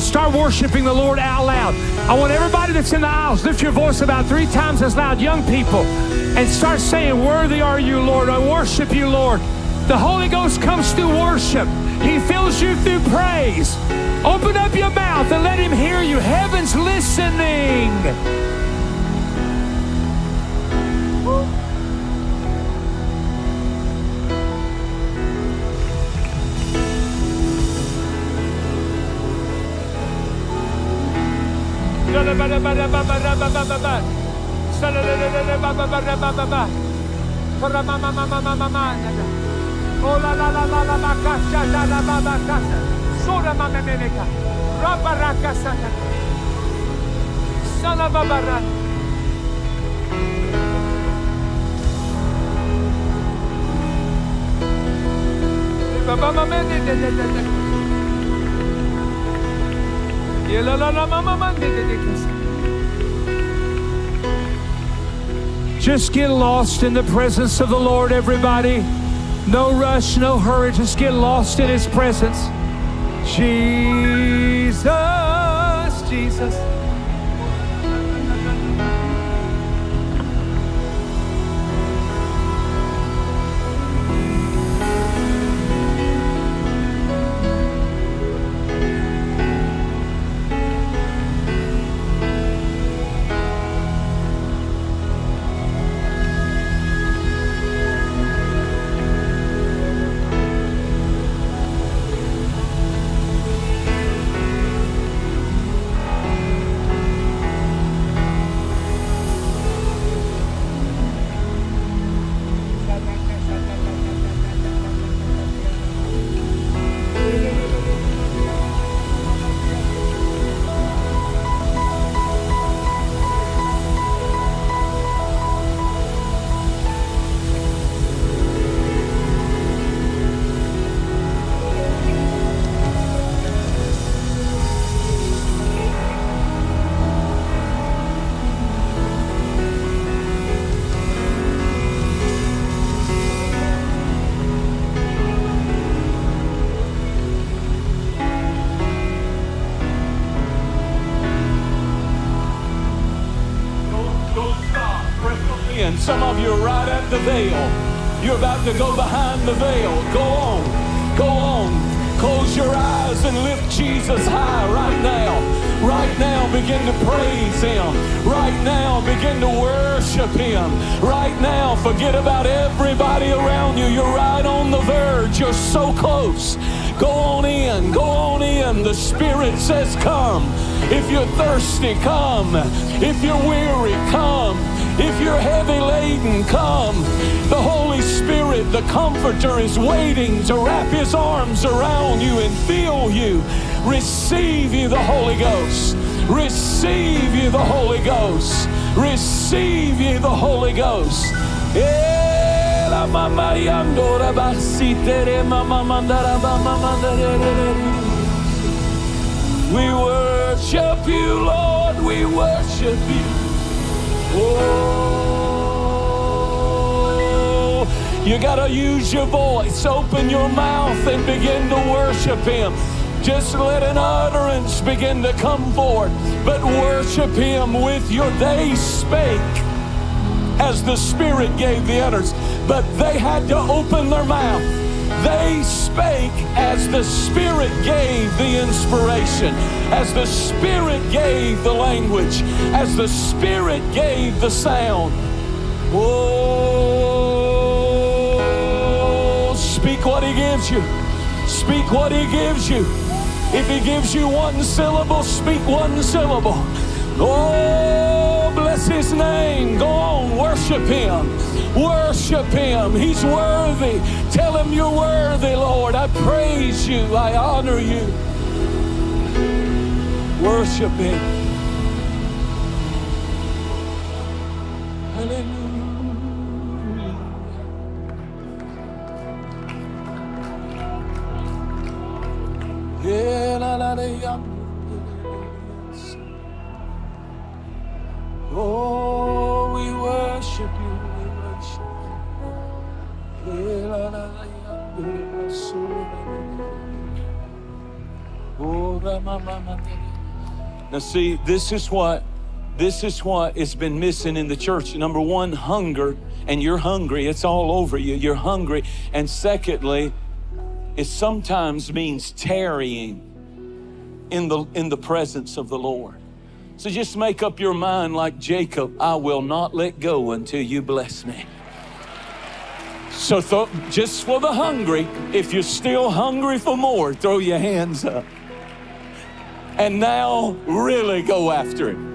Aisles, start worshiping the Lord out loud. I want everybody that's in the aisles, lift your voice about three times as loud, young people, and start saying, Worthy are you, Lord. I worship you, Lord. The Holy Ghost comes through worship, He fills you through praise. Open up your mouth and let Him hear you. Heaven's listening. Oh la la la la la la la la la la kasha. Sora mama meneka. Rabba rakasata. Sana babara. Baba mama de de de de Just get lost in the presence of the Lord, everybody. No rush, no hurry. Just get lost in His presence. Jesus, Jesus. You're to go behind the veil. Go on. Go on. Close your eyes and lift Jesus high right now. Right now, begin to praise Him. Right now, begin to worship Him. Right now, forget about everybody around you. You're right on the verge. You're so close. Go on in. Go on in. The Spirit says, Come. If you're thirsty, come. If you're weary, come. If you're heavy laden, come. The Holy Spirit, the Comforter, is waiting to wrap His arms around you and fill you. Receive you the Holy Ghost. Receive you the Holy Ghost. Receive you the Holy Ghost. Eh. We worship you, Lord. We worship you. Oh, you got to use your voice. Open your mouth and begin to worship Him. Just let an utterance begin to come forth, but worship Him with your. They spake as the Spirit gave the utterance, but they had to open their mouth. They spake as the Spirit gave the inspiration, as the Spirit gave the language, as the Spirit gave the sound. Oh, speak what He gives you. Speak what He gives you. If He gives you one syllable, speak one syllable. Oh, bless His name. Go on, worship Him. Worship Him. He's worthy. Tell Him you're worthy, Lord. I praise you. I honor you. Worship Him. Now, see, this is what this is what has been missing in the church. Number one, hunger, and you're hungry. It's all over you. You're hungry. And secondly, it sometimes means tarrying in the in the presence of the Lord. So just make up your mind like Jacob, I will not let go until you bless me. So th- just for the hungry, if you're still hungry for more, throw your hands up. And now really go after it.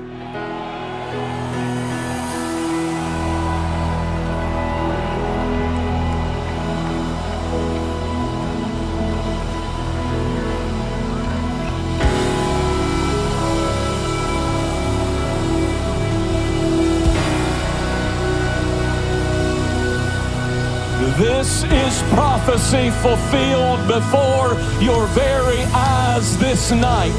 Prophecy fulfilled before your very eyes this night.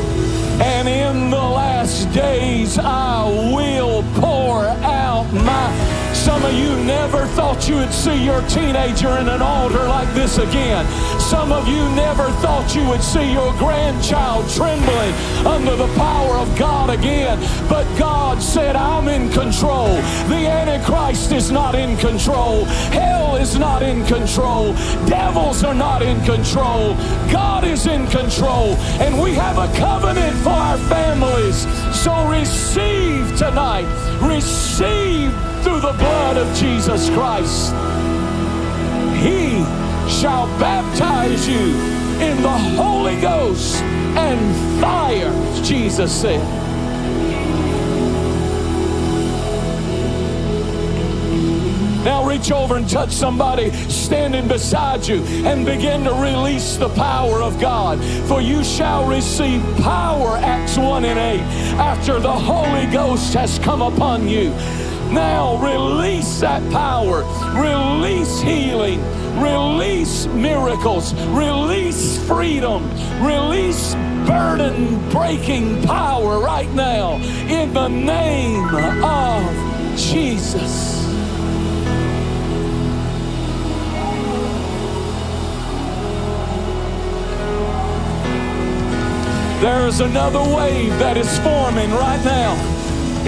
And in the last days, I will pour out my some of you never thought you would see your teenager in an altar like this again. Some of you never thought you would see your grandchild trembling under the power of God again. But God said, I'm in control. The Antichrist is not in control. Hell is not in control. Devils are not in control. God is in control. And we have a covenant for our families. So receive tonight. Receive through the blood of Jesus Christ. He shall baptize you in the Holy Ghost and fire, Jesus said. Now reach over and touch somebody standing beside you and begin to release the power of God. For you shall receive power, Acts 1 and 8, after the Holy Ghost has come upon you. Now release that power, release healing, release miracles, release freedom, release burden breaking power right now in the name of Jesus. There is another wave that is forming right now.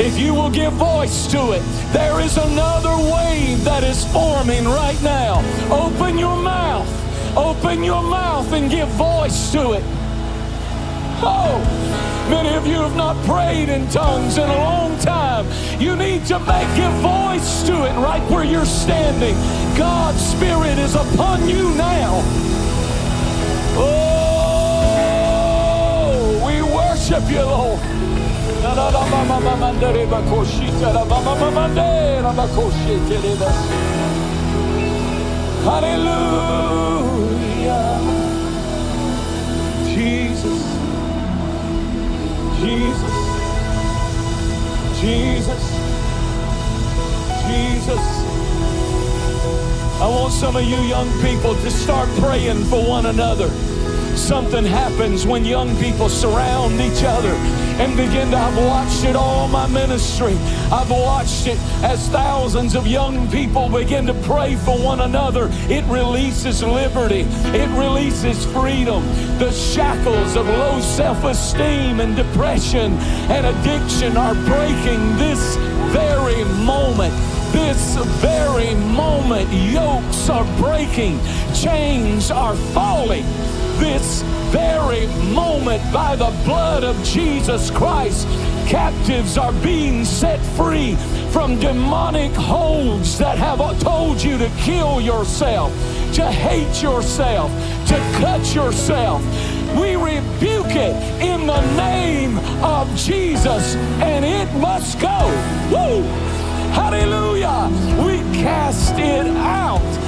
If you will give voice to it, there is another wave that is forming right now. Open your mouth. Open your mouth and give voice to it. Oh, many of you have not prayed in tongues in a long time. You need to make give voice to it right where you're standing. God's Spirit is upon you now. Oh, we worship you, Lord. Hallelujah. Jesus. Jesus. Jesus. Jesus. I want some of you young people to start praying for one another. Something happens when young people surround each other and begin to, I've watched it all my ministry. I've watched it as thousands of young people begin to pray for one another. It releases liberty. It releases freedom. The shackles of low self-esteem and depression and addiction are breaking this very moment this very moment, yokes are breaking, chains are falling. This very moment, by the blood of Jesus Christ, captives are being set free from demonic holds that have told you to kill yourself, to hate yourself, to cut yourself. We rebuke it in the name of Jesus, and it must go. Woo! Hallelujah. We cast it out